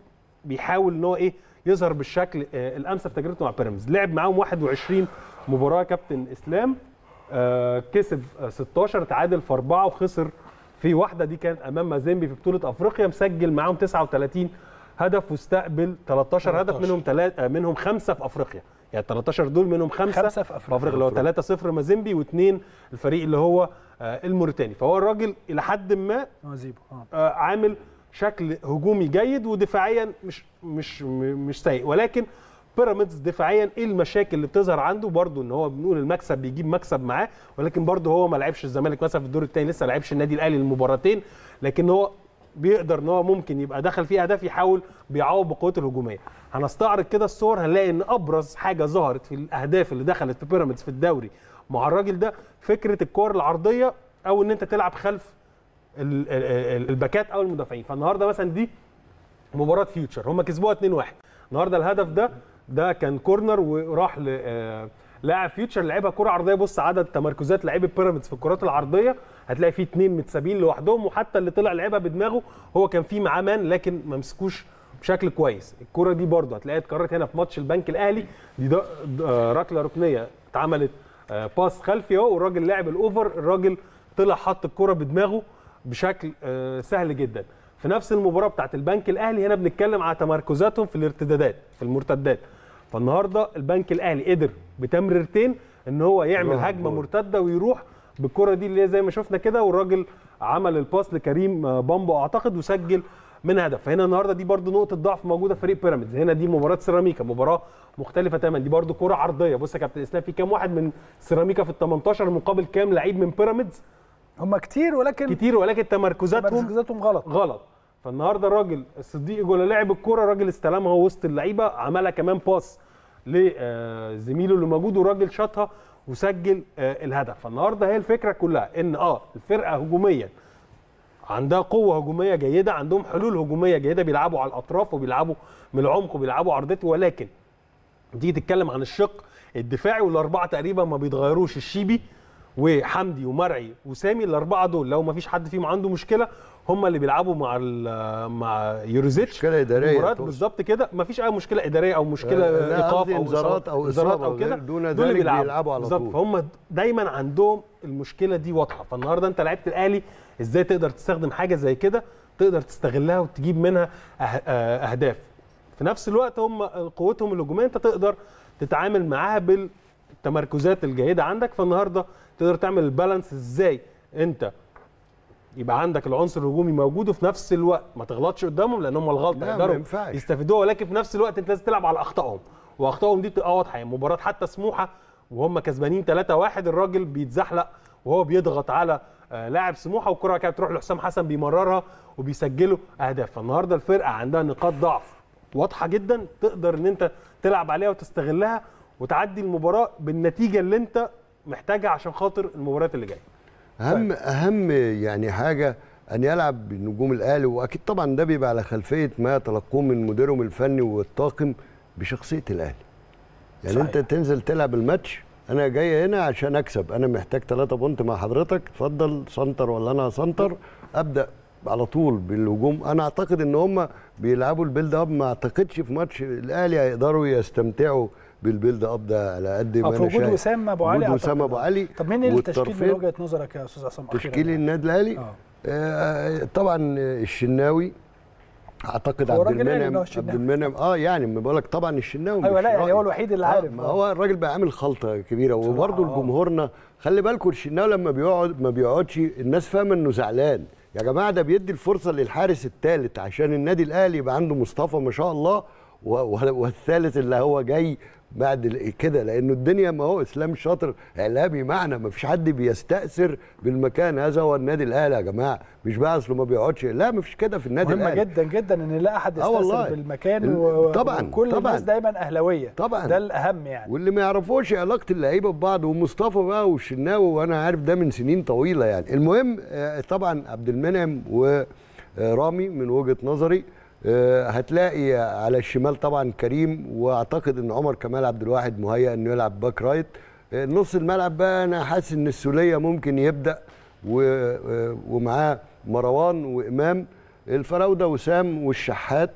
بيحاول إن هو إيه يظهر بالشكل آه، الأمثل في تجربته مع بيراميدز. لعب معاهم 21 مباراة كابتن إسلام آه، كسب آه، 16 تعادل في أربعة وخسر في واحدة. دي كانت أمام مازيمبي في بطولة أفريقيا مسجل معاهم 39 هدف واستقبل 13 هدف 13. منهم تلات منهم خمسة في أفريقيا. يعني 13 دول منهم خمسة, خمسة في أفريقيا. اللي هو 3 0 مازيمبي واثنين الفريق اللي هو آه، الموريتاني. فهو الراجل إلى حد ما آه، عامل شكل هجومي جيد ودفاعيا مش مش مش سيء. ولكن بيراميدز دفاعيا إيه المشاكل اللي بتظهر عنده؟ برضو إن هو بنقول المكسب بيجيب مكسب معاه ولكن برضو هو ما لعبش الزمالك مثلا في الدور الثاني لسه ما لعبش النادي الأهلي المباراتين لكن هو بيقدر إن هو ممكن يبقى دخل فيه أهداف يحاول بيعوض بقوته الهجومية. هنستعرض كده الصور هنلاقي إن أبرز حاجة ظهرت في الأهداف اللي دخلت في بيراميدز في الدوري مع الراجل ده فكرة الكور العرضية أو إن أنت تلعب خلف الباكات أو المدافعين. فالنهاردة مثلا دي مباراة فيوتشر. هم كسبوها 2-1 النهارده الهدف ده ده كان corner وراح آه، لاعب فيوتشر لعبها كرة عرضية. بص عدد تمركزات لعيبة بيراميدز في الكرات العرضية هتلاقي فيه اثنين متسابين لوحدهم. وحتى اللي طلع لعبها بدماغه هو كان فيه معاه man لكن ما مسكوش بشكل كويس. الكرة دي برضه هتلاقيها اتكررت هنا في ماتش البنك الأهلي. دي ده آه، ركلة ركنية اتعملت آه، pass خلفي أهو والراجل لعب الأوفر. الراجل طلع حط الكرة بدماغه. بشكل آه، سهل جدا. في نفس المباراة بتاعت البنك الأهلي هنا بنتكلم على تمركزاتهم في الارتدادات في المرتدات. فالنهاردة البنك الأهلي قدر بتمريرتين إن هو يعمل هجمة. مرتدة ويروح بالكرة دي اللي زي ما شفنا كده والراجل عمل ال pass لكريم آه، بامبو أعتقد وسجل من هدف. فهنا النهارده دي برده نقطة ضعف موجودة في فريق بيراميدز. هنا دي مباراة سيراميكا مباراة مختلفة تماما. دي برده كرة عرضية. بص يا كابتن إسلام في كام واحد من سيراميكا في ال 18 مقابل كام لعيب من بيراميدز؟ هم كتير ولكن كتير ولكن تمركزاتهم تمركزاتهم غلط. غلط. فالنهارده الراجل الصديق جولا لعب الكورة الراجل استلمها وسط اللعيبة عملها كمان باس لزميله اللي موجود والراجل شاطها وسجل آه، الهدف. فالنهارده هي الفكرة كلها إن آه الفرقة هجوميا عندها قوة هجومية جيدة عندهم حلول هجومية جيدة بيلعبوا على الأطراف وبيلعبوا من العمق وبيلعبوا عرضتي. ولكن تيجي تتكلم عن الشق الدفاعي والأربعة تقريبا ما بيتغيروش. الشيبي وحمدي ومرعي وسامي الأربعة دول لو ما فيش حد فيهم عنده مشكلة هم اللي بيلعبوا مع مع يوريزيتش. المباريات تقصد. بالظبط كده ما فيش أي مشكلة إدارية أو مشكلة إيقاف أو إنذارات أو إنذارات إصابة أو كده دول اللي ذلك بيلعبوا. على طول. فهم دايما عندهم المشكلة دي واضحة. فالنهاردة أنت لعيبه الأهلي إزاي تقدر تستخدم حاجة زي كده؟ تقدر تستغلها وتجيب منها أه- آه، أهداف. في نفس الوقت هم قوتهم الهجومية أنت تقدر تتعامل معاها بالتمركزات الجيدة عندك. فالنهاردة تقدر تعمل البالانس إزاي؟ انت يبقى عندك العنصر الهجومي موجود وفي نفس الوقت. ما تغلطش قدامهم لأن هم الغلطه يقدروا. يستفيدوها. ولكن في نفس الوقت انت لازم تلعب على أخطائهم. وأخطائهم دي بتبقى واضحة. يعني مباراة حتى سموحة وهم كسبانين 3-1 الراجل بيتزحلق وهو بيضغط على آه، لاعب سموحة والكرة كانت تروح لحسام حسن بيمررها وبيسجلوا أهداف. فالنهاردة الفرقة عندها نقاط ضعف واضحة جدا تقدر إن أنت تلعب عليها وتستغلها وتعدي المباراة بالنتيجة اللي أنت محتاجها عشان خاطر المباريات اللي جاية. أهم أهم يعني حاجة أن يلعب بنجوم الأهلي وأكيد طبعا ده بيبقى على خلفية ما تلقوه من مديرهم الفني والطاقم بشخصية الأهلي. يعني صحيح. انت تنزل تلعب الماتش أنا جاي هنا عشان أكسب أنا محتاج 3 point مع حضرتك اتفضل center ولا أنا center أبدأ على طول بالهجوم. أنا أعتقد إن هم بيلعبوا ال build up ما أعتقدش في ماتش الأهلي هيقدروا يستمتعوا بال build up ده على قد ما في أنا وجود شايف وسام أبو علي وجود وسام. أبو علي طب مين التشكيل من وجهة نظرك يا أستاذ عصام تشكيل يعني؟ النادي الأهلي آه آه، طبعا الشناوي أعتقد عبد المنعم. عبد المنعم آه يعني ما بقول لك طبعا الشناوي أيوه لا يعني. هو الوحيد اللي آه، عارف ما آه. هو الراجل بقى عامل خلطة كبيرة وبرده آه. لجمهورنا خلي بالكم الشناوي لما بيقعد ما بيقعدش الناس فاهمة إنه زعلان يا جماعة ده بيدي الفرصة للحارس الثالث عشان النادي الأهلي يبقى عنده مصطفى ما شاء الله والثالث اللي هو جاي بعد كده لأنه الدنيا ما هو إسلام شاطر اعلامي معنا ما فيش حد بيستأثر بالمكان هذا هو النادي الأهلي يا جماعة مش بقى أصله ما بيقعدش لا ما فيش كده في النادي مهمه الأهلي جدا جدا إن لا أحد آه. يستأثر بالمكان ال- و... طبعاً، وكل طبعاً. الناس دايما أهلاوية طبعاً. ده الأهم يعني واللي ما يعرفوش علاقة اللعيبة ببعض ومصطفى بقى والشناوي وأنا عارف ده من سنين طويلة يعني المهم آه، طبعا عبد المنعم ورامي من وجهة نظري آه، هتلاقي على الشمال طبعا كريم وأعتقد إن عمر كمال عبد الواحد مهيأ إنه يلعب back right. آه، نص الملعب بقى أنا حاسس إن السولية ممكن يبدأ آه، ومعاه مروان وإمام الفراودة وسام والشحات.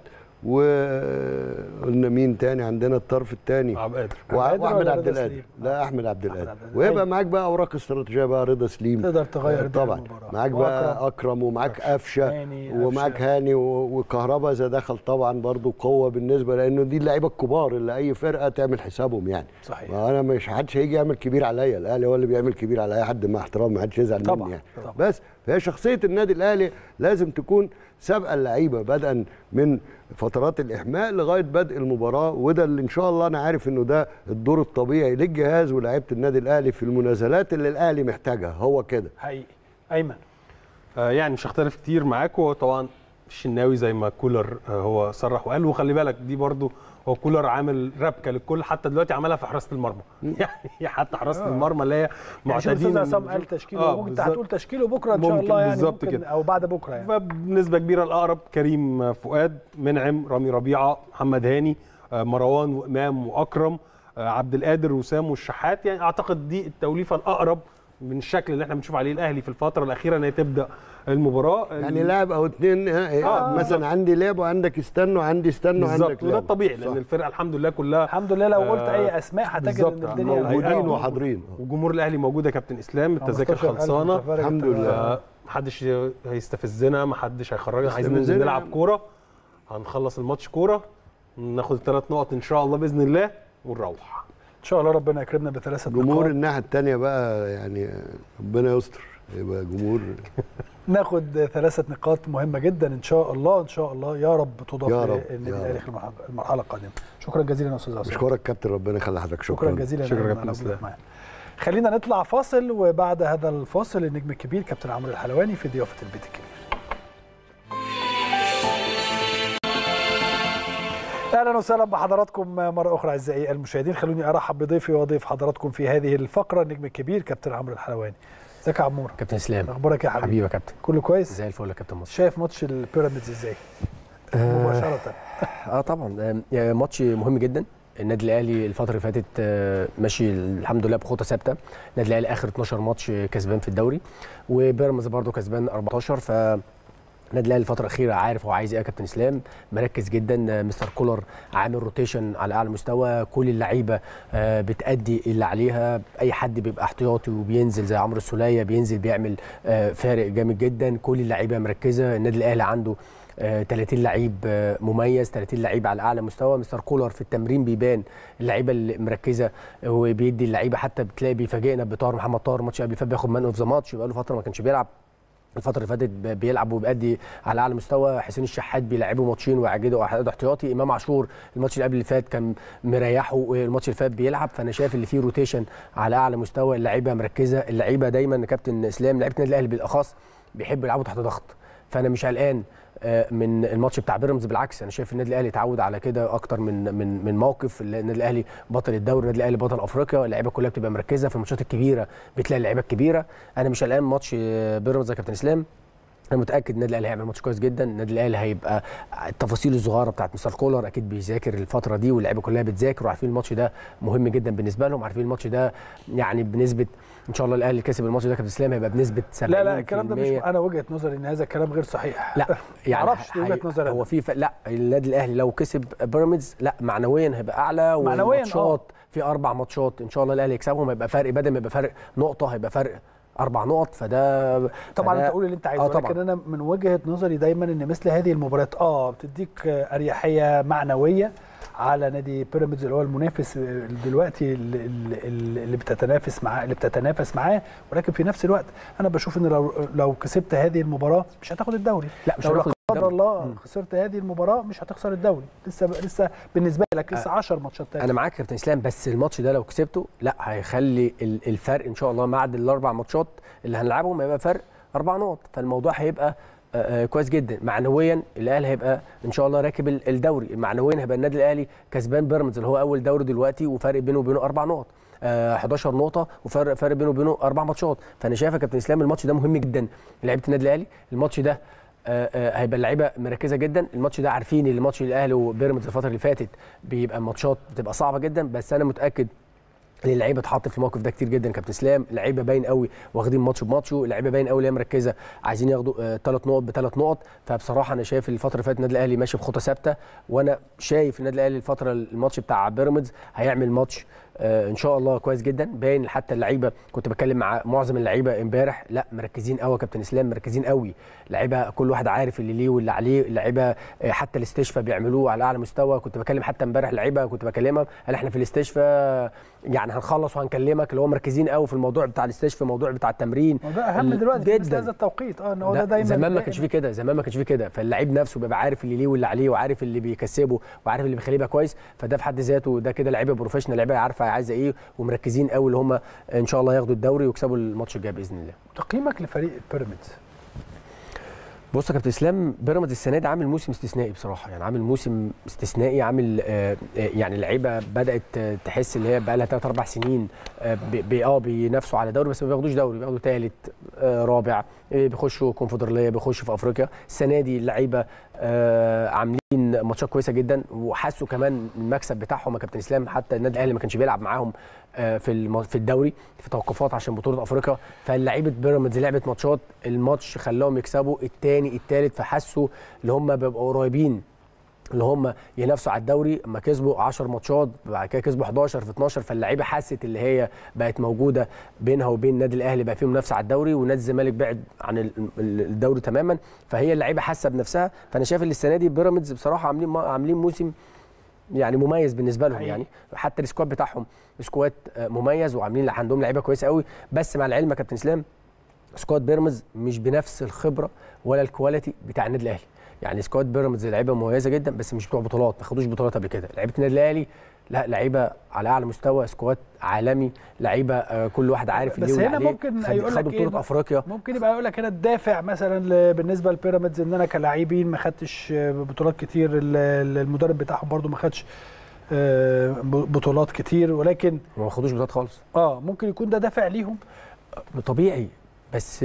وقلنا مين تاني عندنا الطرف الثاني عبد القادر عبد القادر وأحمد عبد القادر؟ لا أحمد عبد القادر. ويبقى. معاك بقى أوراق استراتيجية بقى رضا سليم تقدر تغير آه، طبعا. معاك بقى أكرم ومعاك قفشة هاني، ومعاك. هاني وكهربا إذا دخل طبعا برضو قوة بالنسبة لأنه دي اللعيبة الكبار اللي أي فرقة تعمل حسابهم يعني صحيح. ما أنا مش حدش هيجي يعمل كبير عليا الأهلي هو اللي بيعمل كبير على اي حد مع احترامي ما حدش يزعل طبعاً، مني يعني طبعاً. بس فهي شخصية النادي الأهلي لازم تكون سابقة اللعيبة بدءا من فترات الإحماء لغاية بدء المباراة وده اللي إن شاء الله أنا عارف إنه ده الدور الطبيعي للجهاز ولاعيبه النادي الأهلي في المنازلات اللي الأهلي محتاجها. هو كده. حقيقي. أيمن. آه، يعني مش هختلف كتير معاك هو طبعا الشناوي زي ما كولر آه، هو صرح وقال. وخلي بالك دي برضو هو كولر عامل ربكة للكل حتى دلوقتي عملها في حراسة المرمى. [laughs] يعني حتى حراسة المرمى اللي هي يعني معتادين إن- عصام قال تشكيله آه، ممكن. هتقول تشكيله بكره إن شاء الله يعني بالظبط ممكن كده. أو بعد بكرة يعني. فبنسبة كبيرة الاقرب كريم فؤاد منعم رامي ربيعة محمد هاني آه، مروان وإمام وأكرم آه، عبد القادر وسام والشحات. يعني أعتقد دي التوليفة الأقرب من الشكل اللي إحنا بنشوف عليه الأهلي في الفترة الأخيرة إن هي تبدأ المباراة يعني لاعب أو اتنين آه آه، مثلا عندي لعب وعندك استنوا عندي استنوا بالظبط عندك وده. الطبيعي لأن. الفرقة الحمد لله كلها الحمد لله لو قلت آه، أي أسماء هتجد. إن الدنيا موجودين. وحاضرين وجمهور الأهلي موجود يا كابتن إسلام التذاكر 15,000 خلصانة الحمد لله. محدش هيستفزنا محدش هيخرجنا عايزين ننزل نلعب. كورة هنخلص الماتش كورة ناخد الثلاث نقط إن شاء الله بإذن الله ونروح إن شاء الله ربنا يكرمنا بثلاثة جمهور نقاط الناحية الثانية بقى يعني ربنا يستر. يبقى جمهور. [laughs] ناخد ثلاثة نقاط مهمة جدا إن شاء الله إن شاء الله. يا رب تضاف يا رب، للنادي رب. في المرحلة- المرحلة القادمة. شكرا جزيلا يا أستاذ عصام أشكرك كابتن ربنا يخلي حضرتك. شكرا. شكرا جزيلا شكرا كابتن. خلينا نطلع فاصل وبعد هذا الفاصل النجم الكبير كابتن عمرو الحلواني في ضيافة البيت الكبير. أهلا وسهلا بحضراتكم مره أخرى اعزائي المشاهدين. خلوني ارحب بضيفي وضيف حضراتكم في هذه الفقره النجم الكبير كابتن عمرو الحلواني. ازيك يا عمور؟ كابتن اسلام. أخبارك يا حبيبي؟ حبيبي يا كابتن. كله كويس؟ زي الفل يا كابتن مصر. شايف ماتش البيراميدز إزاي؟ آه، مباشرة. آه طبعا. آه، ماتش مهم جدا. النادي الأهلي الفترة اللي فاتت آه، ماشي الحمد لله بخطى ثابتة. النادي الأهلي آخر 12 ماتش كسبان في الدوري وبيراميدز برده كسبان 14 ف النادي الأهلي الفترة الأخيرة عارف هو عايز إيه يا كابتن إسلام؟ مركز جدا آه، مستر كولر عامل rotation على أعلى مستوى. كل اللعيبة آه، بتأدي اللي عليها. أي حد بيبقى احتياطي وبينزل زي عمرو السولية بينزل بيعمل آه، فارق جامد جدا. كل اللعيبة مركزة. النادي الأهلي عنده آه، 30 لعيب مميز 30 لعيب على أعلى مستوى. مستر كولر في التمرين بيبان اللعيبة اللي مركزة وبيدي اللعيبة حتى بتلاقي بيفاجئنا بطاهر محمد طاهر. الماتش قبل فات بياخد man of the match بقى له فترة ما كانش بيلعب. الفترة اللي فاتت بيلعب وبيأدي على أعلى مستوى. حسين الشحات بيلعبه ماتشين وقعده واحد احتياطي. إمام عاشور الماتش اللي قبل اللي فات كان مريحه والماتش اللي فات بيلعب. فأنا شايف اللي فيه rotation على أعلى مستوى. اللعيبة مركزة. اللعيبة دايما كابتن إسلام لعيبة النادي الأهلي بالأخص بيحبوا يلعبوا تحت ضغط. فأنا مش قلقان من الماتش بتاع بيراميدز بالعكس. أنا شايف النادي الأهلي اتعود على كده أكتر من من من موقف. النادي الأهلي بطل الدوري النادي الأهلي بطل أفريقيا. اللعيبة كلها بتبقى مركزة في الماتشات الكبيرة بتلاقي اللعيبة الكبيرة. أنا مش قلقان ماتش آه، بيراميدز يا كابتن إسلام. أنا متأكد النادي الأهلي هيعمل ماتش كويس جدا. النادي الأهلي هيبقى التفاصيل الصغيرة بتاعت مستر كولر أكيد بيذاكر الفترة دي واللعيبة كلها بتذاكر وعارفين الماتش ده مهم جدا بالنسبة لهم. عارفين الماتش ده يعني بنسبة إن شاء الله الأهلي كسب الماتش ده كابتن اسلام هيبقى بنسبة 70% لا لا الكلام ده مش أنا وجهة نظري إن هذا الكلام غير صحيح. لا [laughs] يعني معرفش وجهة نظري. هو. في ف... لا النادي الأهلي لو كسب بيراميدز لا معنويا هيبقى أعلى معنوياً، وماتشات في أربع ماتشات إن شاء الله الأهلي يكسبهم هيبقى فرق بدل ما يبقى فرق نقطة هيبقى فرق أربع نقط فده طبعا فده- أنت قول اللي أنت عايزه آه طبعا. لكن أنا من وجهة نظري دايما إن مثل هذه المباريات آه بتديك أريحية معنوية على نادي بيراميدز اللي هو المنافس دلوقتي اللي, بتتنافس معاه اللي بتتنافس معاه ولكن في نفس الوقت أنا بشوف إن لو لو كسبت هذه المباراة مش هتاخد الدوري لا مش هناخد قدر. الله. خسرت هذه المباراة مش هتخسر الدوري لسه لسه بالنسبة لك لسه 10 ماتشات تانية أنا معاك يا كابتن إسلام بس الماتش ده لو كسبته لا هيخلي ال- الفرق إن شاء الله بعد الأربع ماتشات اللي هنلعبهم هيبقى فرق أربع نقط فالموضوع هيبقى كويس جدا. معنويا الأهلي هيبقى إن شاء الله راكب ال- الدوري. معنويا هيبقى النادي الأهلي كسبان بيراميدز اللي هو أول دوري دلوقتي وفرق بينه وبينه أربع نقط. آه، 11 نقطة وفرق فرق بينه وبينه أربع ماتشات. فأنا شايف يا كابتن إسلام الماتش ده مهم جدا. لعيبة النادي الأهلي الماتش ده آه، آه، هيبقى اللعيبة مركزة جدا. الماتش ده عارفين إن الماتش الأهلي وبيراميدز الفترة اللي فاتت بيبقى ماتشات بتبقى صعبة جدا. بس أنا متأكد اللعيبه اتحط في الموقف ده كتير جدا كابتن اسلام اللعيبه باين قوي واخدين ماتش بماتشه اللعيبه باين قوي اللي هي مركزة عايزين ياخدوا ثلاث نقط بثلاث نقط. فبصراحة أنا شايف الفترة اللي فاتت النادي الأهلي ماشي بخطى ثابتة وأنا شايف النادي الأهلي الفترة الماتش بتاع بيراميدز هيعمل ماتش آه، إن شاء الله كويس جدا. باين حتى اللعيبة كنت بتكلم مع معظم اللعيبة امبارح لا مركزين قوي كابتن إسلام مركزين قوي لعيبة كل واحد عارف اللي ليه واللي عليه. اللعيبه آه، حتى الاستشفاء بيعملوه على أعلى مستوى. كنت بكلم حتى امبارح لعيبة كنت بكلمها قال إحنا في الاستشفاء يعني هنخلص وهنكلمك. اللي هو مركزين قوي في الموضوع بتاع الاستشفاء الموضوع بتاع التمرين. وده أهم دلوقتي جداً. هذا التوقيت. آه إن هو ده دايما زمان ما كانش فيه كده زمان ما كانش فيه كده. فاللعيب نفسه بيبقى عارف اللي ليه واللي عليه وعارف اللي بيكسبه وعارف اللي بيخليه يبقى كويس. فده في حد ذاته ده كده لعيبة professional لعيبة عارفة عايزه إيه ومركزين قوي اللي هم إن شاء الله ياخدوا الدوري ويكسبوا الماتش الجاي بإذن الله. تقييمك لفريق بيراميدز؟ بص يا كابتن إسلام بيراميدز السنة دي عامل موسم استثنائي بصراحة. يعني عامل موسم استثنائي عامل آه آه، يعني اللعيبه بدأت آه، تحس اللي هي بقى لها ثلاث أربع سنين آه بي- آه بينافسوا على دوري بس ما بياخدوش دوري بياخدوا ثالث رابع. بيخشوا كونفدرالية بيخشوا في أفريقيا. السنة دي اللعيبة آه عاملين ماتشات كويسة جدا وحسوا كمان المكسب بتاعهم يا كابتن إسلام. حتى النادي الأهلي ما كانش بيلعب معاهم في الم- في الدوري في توقفات عشان بطولة أفريقيا. فاللعيبه بيراميدز لعبت ماتشات الماتش خلاهم يكسبوا الثاني الثالث فحسوا اللي هم بيبقوا قريبين اللي هم ينافسوا على الدوري. أما كسبوا 10 ماتشات بعد كده كسبوا 11 في 12 فاللعيبة حست اللي هي بقت موجودة بينها وبين النادي الأهلي. بقى فيه منافسة على الدوري ونادي الزمالك بعد عن ال- ال- الدوري تماما. فهي اللعيبة حاسة بنفسها. فأنا شايف إن السنة دي بيراميدز بصراحة عاملين عاملين موسم يعني مميز بالنسبة لهم. يعني. حتى ال squad بتاعهم squad آه، مميز وعاملين عندهم لعيبة كويسة قوي. بس مع العلم يا كابتن إسلام squad بيراميدز مش بنفس الخبرة ولا ال quality بتاع النادي الأهلي. يعني squad بيراميدز لعيبة مميزة جدا بس مش بتوع بطولات. ما خدوش بطولات قبل كده. لعيبة النادي الأهلي لا لعيبة على أعلى مستوى squad عالمي لعيبة آه، كل واحد عارف بس اللي واللي هنا عليه. ممكن خد- يقول لك خدوا إيه؟ بطوله أفريقيا. ممكن يبقى يقول لك هنا الدافع مثلا بالنسبة لبيراميدز إن أنا كلاعبين ما خدتش آه، بطولات كتير ال- ال- المدرب بتاعهم برضو ما خدش آه، بطولات كتير ولكن ما خدوش بطولات خالص. آه ممكن يكون ده دافع ليهم. طبيعي بس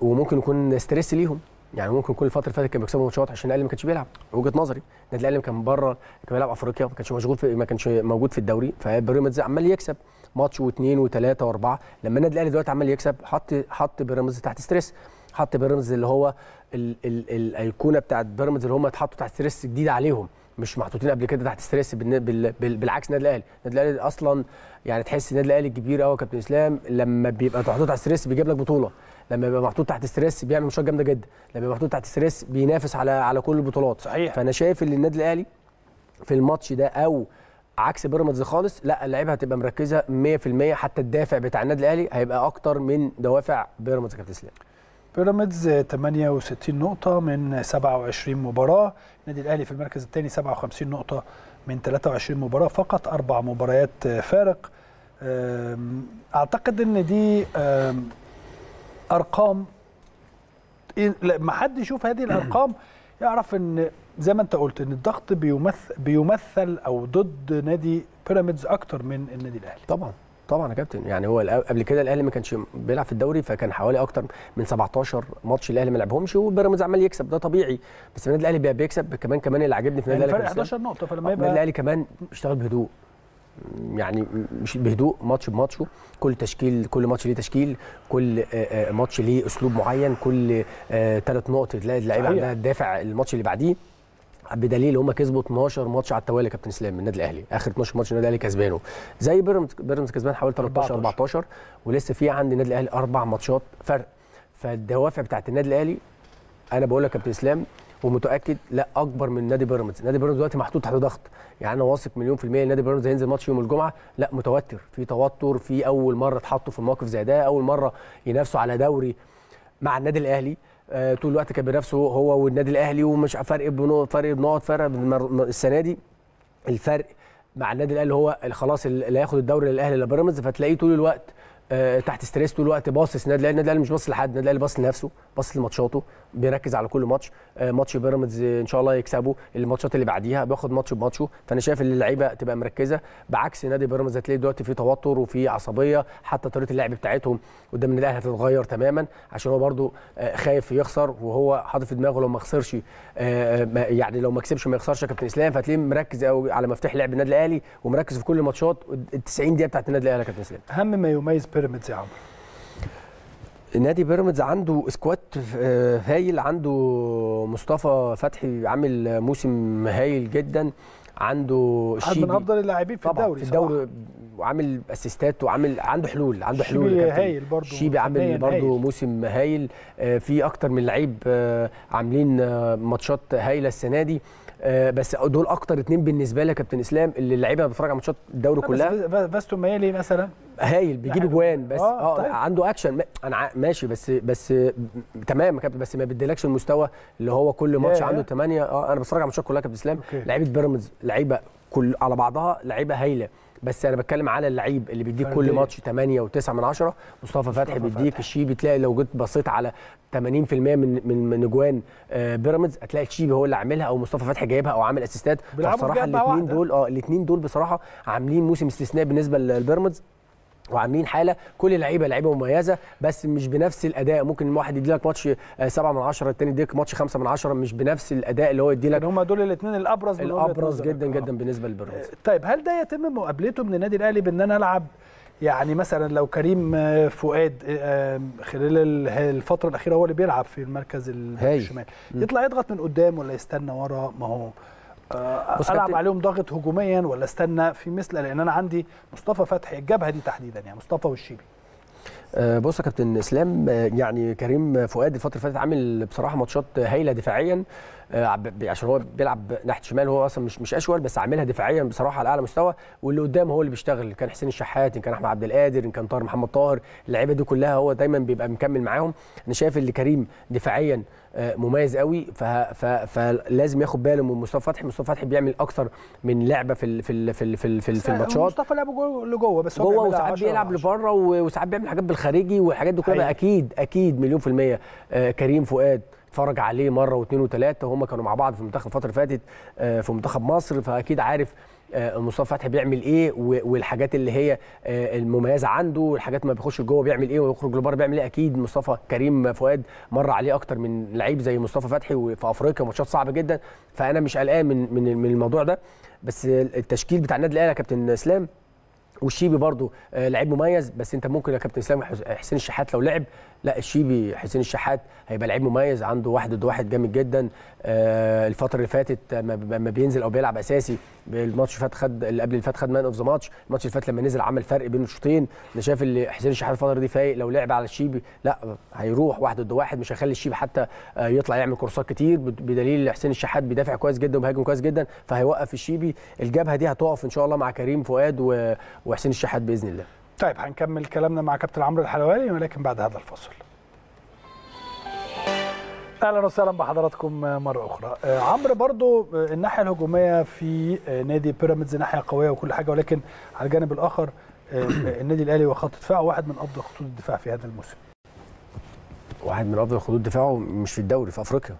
وممكن يكون stress ليهم. يعني ممكن يكون الفترة اللي فاتت كانوا بيكسبوا ماتشات عشان الأهلي ما كانش بيلعب. وجهة نظري النادي الأهلي كان بره كان بيلعب أفريقيا ما كانش مشغول في ما كانش موجود في الدوري. فبيراميدز عمال يكسب ماتش واثنين وثلاثه وأربعة. لما النادي الأهلي دلوقتي عمال يكسب حط حط بيراميدز تحت stress. حط بيراميدز اللي هو ال ال الأيقونة بتاعت بيراميدز اللي هم اتحطوا تحت stress جديد عليهم. مش محطوطين قبل كده تحت stress بالعكس النادي الأهلي. النادي الأهلي أصلا يعني تحس النادي الأهلي الكبير قوي كابتن إسلام لما بيبقى محطوط تحت stress بيجيب لك بطولة. لما بيبقى محطوط تحت stress بيعمل ماتشات جامدة جدا. لما بيبقى محطوط تحت ستريس بينافس على على كل البطولات. صحيح. فأنا شايف إن النادي الأهلي في الماتش ده أو عكس بيراميدز خالص لا اللعيبة هتبقى مركزة 100% حتى الدافع بتاع النادي الأهلي هيبقى أكتر من دوافع بيراميدز يا كابتن اسلام بيراميدز آه، 68 نقطة من 27 مباراة، النادي الأهلي في المركز الثاني 57 نقطة من 23 مباراة. فقط أربع مباريات آه، فارق. أعتقد إن دي آم، أرقام إيه- لما حد يشوف هذه [clears throat] الأرقام يعرف إن زي ما أنت قلت إن الضغط بيمثل بيمثل أو ضد نادي بيراميدز أكتر من النادي الأهلي. طبعا طبعا يا كابتن. يعني هو قبل كده الأهلي ما كانش بيلعب في الدوري فكان حوالي أكتر من 17 ماتش الأهلي ما لعبهمش وبيراميدز عمال يكسب. ده طبيعي. بس النادي الأهلي بيكسب كمان كمان اللي عاجبني في النادي الأهلي فرق كابتن إسلام، 11 نقطة فلما النادي يبقى الأهلي كمان بيشتغل بهدوء. يعني مش بهدوء ماتش بماتشه. كل تشكيل كل ماتش ليه تشكيل كل آه، آه، ماتش ليه أسلوب معين كل ثلاث نقط تلاقي اللعيبة. عندها تدافع الماتش اللي بعديه. بدليل هم كسبوا 12 ماتش على التوالي كابتن اسلام من النادي الأهلي. آخر 12 ماتش النادي الأهلي كسبانه. زي بيراميدز بيراميدز كسبان حوالي 13 14. 14 ولسه في عند النادي الأهلي أربع ماتشات فرق. فالدوافع بتاعت النادي الأهلي أنا بقول لك يا كابتن اسلام ومتأكد لا أكبر من نادي بيراميدز. نادي بيراميدز دلوقتي محطوط تحت ضغط. يعني أنا واثق مليون في المية نادي بيراميدز هينزل ماتش يوم الجمعة. لا متوتر. في توتر في أول مرة اتحطوا في موقف زي ده أول مرة ينافسوا على دوري مع النادي الأهلي. آه، طول الوقت كان بينافسوا هو والنادي الأهلي ومش فرق بنقط فرق بنقط فرق السنة دي. الفرق مع النادي الأهلي هو خلاص اللي هياخد الدوري للأهلي لبيراميدز فتلاقيه طول الوقت آه، تحت stress طول الوقت باصص النادي الأهلي. النادي الأهلي مش باصص لحد النادي الأهلي باصص لنفسه باصص لماتشاته. بيركز على كل ماتش. آه، ماتش بيراميدز آه، إن شاء الله يكسبه. الماتشات اللي بعديها بياخد ماتش بماتشه. فأنا شايف إن اللعيبة تبقى مركزة. بعكس نادي بيراميدز هتلاقي دلوقتي في توتر وفي عصبية. حتى طريقة اللعب بتاعتهم قدام الأهلي هتتغير تماما. عشان هو برده خايف يخسر وهو حاطط في دماغه لو ما خسرش آه، يعني لو ما كسبش ما يخسرش كابتن إسلام. فتلاقيه مركز قوي على مفتاح لعب النادي الأهلي ومركز في كل ماتشات ال 90 دقيقة بتاعت النادي الأهلي يا كابتن إسلام. أهم ما يميز بيراميدز يا عمرو؟ نادي بيراميدز عنده squad هايل عنده مصطفى فتحي عامل موسم هايل جدا عنده الشيبي من أفضل اللاعبين في الدوري في. الدوري وعامل أسيستات وعامل عنده حلول عنده حلول كابتن. هايل برضه، شيبي عامل برضه. موسم هايل آه، في أكتر من لعيب آه، عاملين آه، ماتشات هايلة السنة دي بس دول أكتر اتنين بالنسبة لي يا كابتن إسلام اللي اللعيبة بتتفرج على ماتشات الدوري لا، كلها بس مايلي مثلا هايل بيجيب حلو. اجوان بس آه، آه, طيب. عنده اكشن أنا ماشي بس بس تمام يا كابتن بس ما بيديلكش المستوى اللي هو كل ماتش. عنده 8 آه أنا بتفرج على ماتشات كلها يا كابتن إسلام. لعيبة بيراميدز لعيبة كل على بعضها لعيبة هايلة بس أنا بتكلم على اللعيب اللي بيديك كل. ماتش 8 و9 من 10 مصطفى فتحي بيديك. الشيبي تلاقي لو جيت بصيت على 80% من من من اجوان آه، بيراميدز هتلاقي الشيبي هو اللي عاملها أو مصطفى فتحي جايبها أو عامل أسيستات بجبهة الاثنين. دول آه الاثنين دول بصراحة عاملين موسم استثنائي بالنسبة للبيراميدز وعاملين حالة. كل لعيبه لعيبة مميزة بس مش بنفس الأداء. ممكن واحد يدي لك ماتش 7 من 10 الثاني يديك ماتش 5 من 10 مش بنفس الأداء اللي هو يدي لك. كان هم دول الاثنين الأبرز من الأبرز. جدا آه. جدا بالنسبة للبيراميدز طيب هل ده يتم مقابلته من النادي الأهلي بإن أنا ألعب؟ يعني مثلا لو كريم آه، فؤاد آه، خلال ال- الفترة الأخيرة هو اللي بيلعب في المركز. الشمال. يطلع يضغط من قدام ولا يستنى ورا؟ ما هو آه، ألعب كابتن- عليهم ضاغط هجوميا ولا استنى في مثل؟ لأن أنا عندي مصطفى فتحي الجبهة دي تحديدا يعني مصطفى والشيبي. آه، بص يا كابتن إسلام آه، يعني كريم فؤاد الفترة اللي فاتت عامل بصراحة ماتشات هايلة دفاعيا آه، عشان هو بيلعب ناحية شمال هو أصلا مش مش أشول بس عاملها دفاعيا بصراحة على أعلى مستوى. واللي قدام هو اللي بيشتغل كان حسين الشحات ان كان أحمد عبد القادر ان كان طاهر محمد طاهر. اللعيبة دي كلها هو دايما بيبقى مكمل معاهم. أنا شايف ان كريم دفاعيا آه، مميز قوي. فلازم ياخد باله من مصطفى فتحي. مصطفى فتحي بيعمل أكتر من لعبة في ال- في ال- في ال- في ال- في في الماتشات. مصطفى لعبه جوه لجوه بس هو جوه وساعات 10 بيلعب على 10. لبره وساعات بيعمل حاجات بالخارجي والحاجات دي كلها حقيقي. أكيد أكيد مليون في المية. آه كريم فؤاد اتفرج عليه مرة واثنين وثلاثة. وهم كانوا مع بعض في المنتخب الفترة اللي فاتت آه في منتخب مصر. فأكيد عارف آه مصطفى فتحي بيعمل إيه والحاجات اللي هي آه المميزة عنده والحاجات ما بيخش جوه بيعمل إيه ويخرج لبره بيعمل إيه. أكيد مصطفى كريم فؤاد مر عليه أكتر من لعيب زي مصطفى فتحي وفي أفريقيا ماتشات صعبة جدا. فأنا مش قلقان من من الموضوع ده. بس التشكيل بتاع النادي الأهلي يا كابتن اسلام والشيبي برضو آه، لعيب مميز بس انت ممكن يا كابتن اسلام حس- حسين الشحات لو لعب لا الشيبي حسين الشحات هيبقى لعيب مميز عنده واحد ضد واحد جامد جدا. آه، الفترة اللي فاتت لما بينزل أو بيلعب أساسي الماتش اللي فات خد اللي قبل اللي فات خد man of the match الماتش اللي فات لما نزل عمل فرق بين الشوطين. أنا شايف ان حسين الشحات الفترة دي فايق لو لعب على الشيبي لا هيروح واحد ضد واحد مش هيخلي الشيبي حتى آه، يطلع يعمل كورسات كتير بد- بدليل حسين الشحات بيدافع كويس جدا وبيهاجم كويس جدا فهيوقف الشيبي الجبهة دي هتقف إن شاء الله مع كريم فؤاد وحسين الشحات بإذن الله. طيب هنكمل كلامنا مع كابتن عمرو الحلواني ولكن بعد هذا الفصل أهلا وسهلا بحضراتكم مرة أخرى. آه، عمرو برضو آه، الناحية الهجومية في آه، نادي بيراميدز ناحية قوية وكل حاجة ولكن على الجانب الآخر [clears throat] النادي الأهلي وخط دفاعه واحد من أفضل خطوط الدفاع في هذا الموسم. واحد من أفضل خطوط دفاعه مش في الدوري في أفريقيا.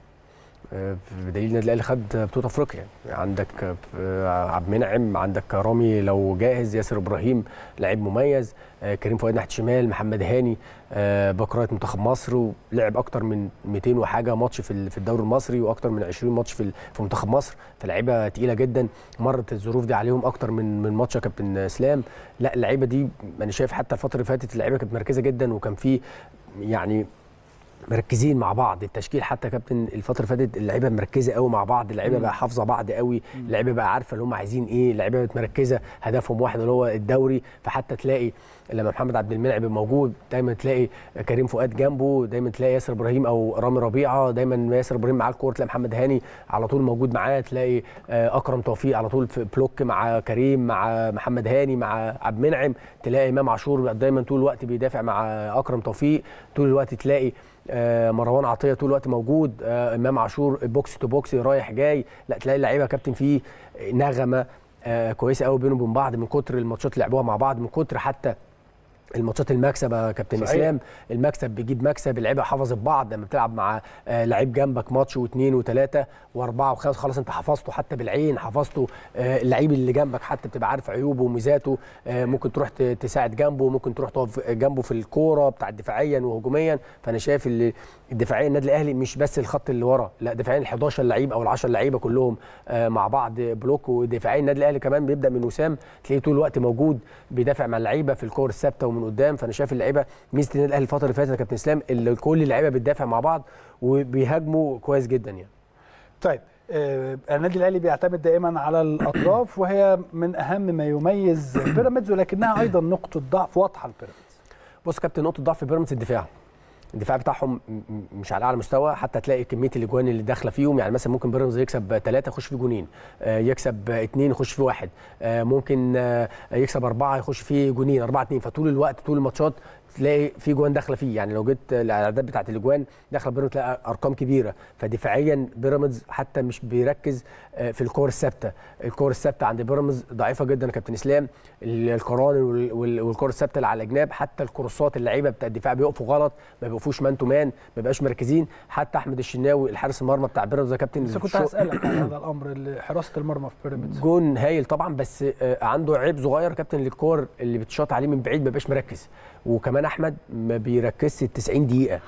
بدليل النادي الاهلي خد بطولة أفريقيا. يعني عندك آه، عبد المنعم عندك رامي لو جاهز ياسر إبراهيم لعيب مميز آه، كريم فؤاد ناحية الشمال محمد هاني آه، بكرات منتخب مصر ولعب أكتر من 200 وحاجة ماتش في في الدوري المصري وأكتر من 20 ماتش في في منتخب مصر. فلعيبة تقيلة جدا. مرت الظروف دي عليهم أكتر من من ماتش يا كابتن اسلام لا اللعيبة دي أنا شايف حتى الفترة اللي فاتت اللعيبة كانت مركزة جدا وكان في يعني مركزين مع بعض. التشكيل حتى كابتن الفترة اللي فاتت اللعيبة مركزة قوي مع بعض اللعيبة بقى حافظة بعض قوي اللعيبة بقى عارفة اللي هم عايزين إيه اللعيبة بقت مركزه هدفهم واحد اللي هو الدوري. فحتى تلاقي لما محمد عبد المنعم موجود دايما تلاقي كريم فؤاد جنبه دايما تلاقي ياسر إبراهيم أو رامي ربيعة دايما ياسر إبراهيم معاه الكورة تلاقي محمد هاني على طول موجود معاه تلاقي آه، أكرم توفيق على طول في block مع كريم مع محمد هاني مع عبد المنعم تلاقي إمام عاشور دايما طول الوقت بيدافع مع أكرم توفيق. طول الوقت تلاقي مروان عطية طول الوقت موجود. آه، إمام عاشور box to box رايح جاي. لا تلاقي اللعيبة كابتن فيه نغمة آه، كويسة قوي بينهم وبين بعض من كتر الماتشات اللي لعبوها مع بعض من كتر حتى الماتشات المكسب يا كابتن صحيح. إسلام. المكسب بيجيب مكسب اللعيبة حفظت بعض لما بتلعب مع آه، لعيب جنبك ماتش واثنين وثلاثه وأربعة وخمسة خلاص أنت حفظته حتى بالعين حفظته آه، اللعيب اللي جنبك حتى بتبقى عارف عيوبه وميزاته آه، ممكن تروح تساعد جنبه ممكن تروح تقف جنبه في الكورة بتاع دفاعيا وهجوميا. فأنا شايف اللي الدفاعية النادي الأهلي مش بس الخط اللي ورا لا دفاعيا ال 11 لعيب أو ال 10 لعيبة كلهم مع بعض بلوك. ودفاعيا النادي الأهلي كمان بيبدأ من وسام تلاقيه طول الوقت موجود بيدافع مع اللعيبة في الكور الثابتة ومن قدام. فأنا شايف اللعيبة ميزة النادي الأهلي الفترة اللي فاتت يا كابتن إسلام اللي كل اللعيبة بتدافع مع بعض وبيهاجموا كويس جدا يعني. طيب آه، النادي الأهلي بيعتمد دائما على الأطراف وهي من أهم ما يميز [coughs] بيراميدز ولكنها أيضا نقطة ضعف واضحة لبيراميدز. بص كابتن نقطة ضعف بيراميدز الدفاع. الدفاع بتاعهم مش على أعلى مستوى حتى تلاقي كمية الأجوان اللي داخلة فيهم. يعني مثلا ممكن بيراميدز يكسب ثلاثة يخش فيه جونين. آه، يكسب اثنين يخش فيه واحد. آه، ممكن آه، يكسب أربعة يخش فيه جونين أربعة اثنين فطول الوقت طول الماتشات تلاقي في جوان داخلة فيه. يعني لو جيت الاعداد بتاعت الأجوان داخلة بيراميدز تلاقي أرقام كبيرة. فدفاعيا بيراميدز حتى مش بيركز آه، في الكور الثابتة. الكور الثابتة عند بيراميدز ضعيفة جدا كابتن إسلام. ال- الكرات وال- وال- والكور الثابتة اللي على الجناب حتى الكروسات اللعيبة بتاع الدفاع بيقفوا غلط ما بيقفوش man to man ما بيبقاش مركزين. حتى أحمد الشناوي الحارس المرمى بتاع بيراميدز يا كابتن بس كنت هسالك عن [clears throat] هذا الأمر حراسة المرمى في بيراميدز. جون هايل طبعا بس آه، عنده عيب صغير كابتن الكور اللي بتشاط عليه من بعيد ما بيبقاش مركز. وكمان أحمد ما بيركزش ال 90 دقيقة.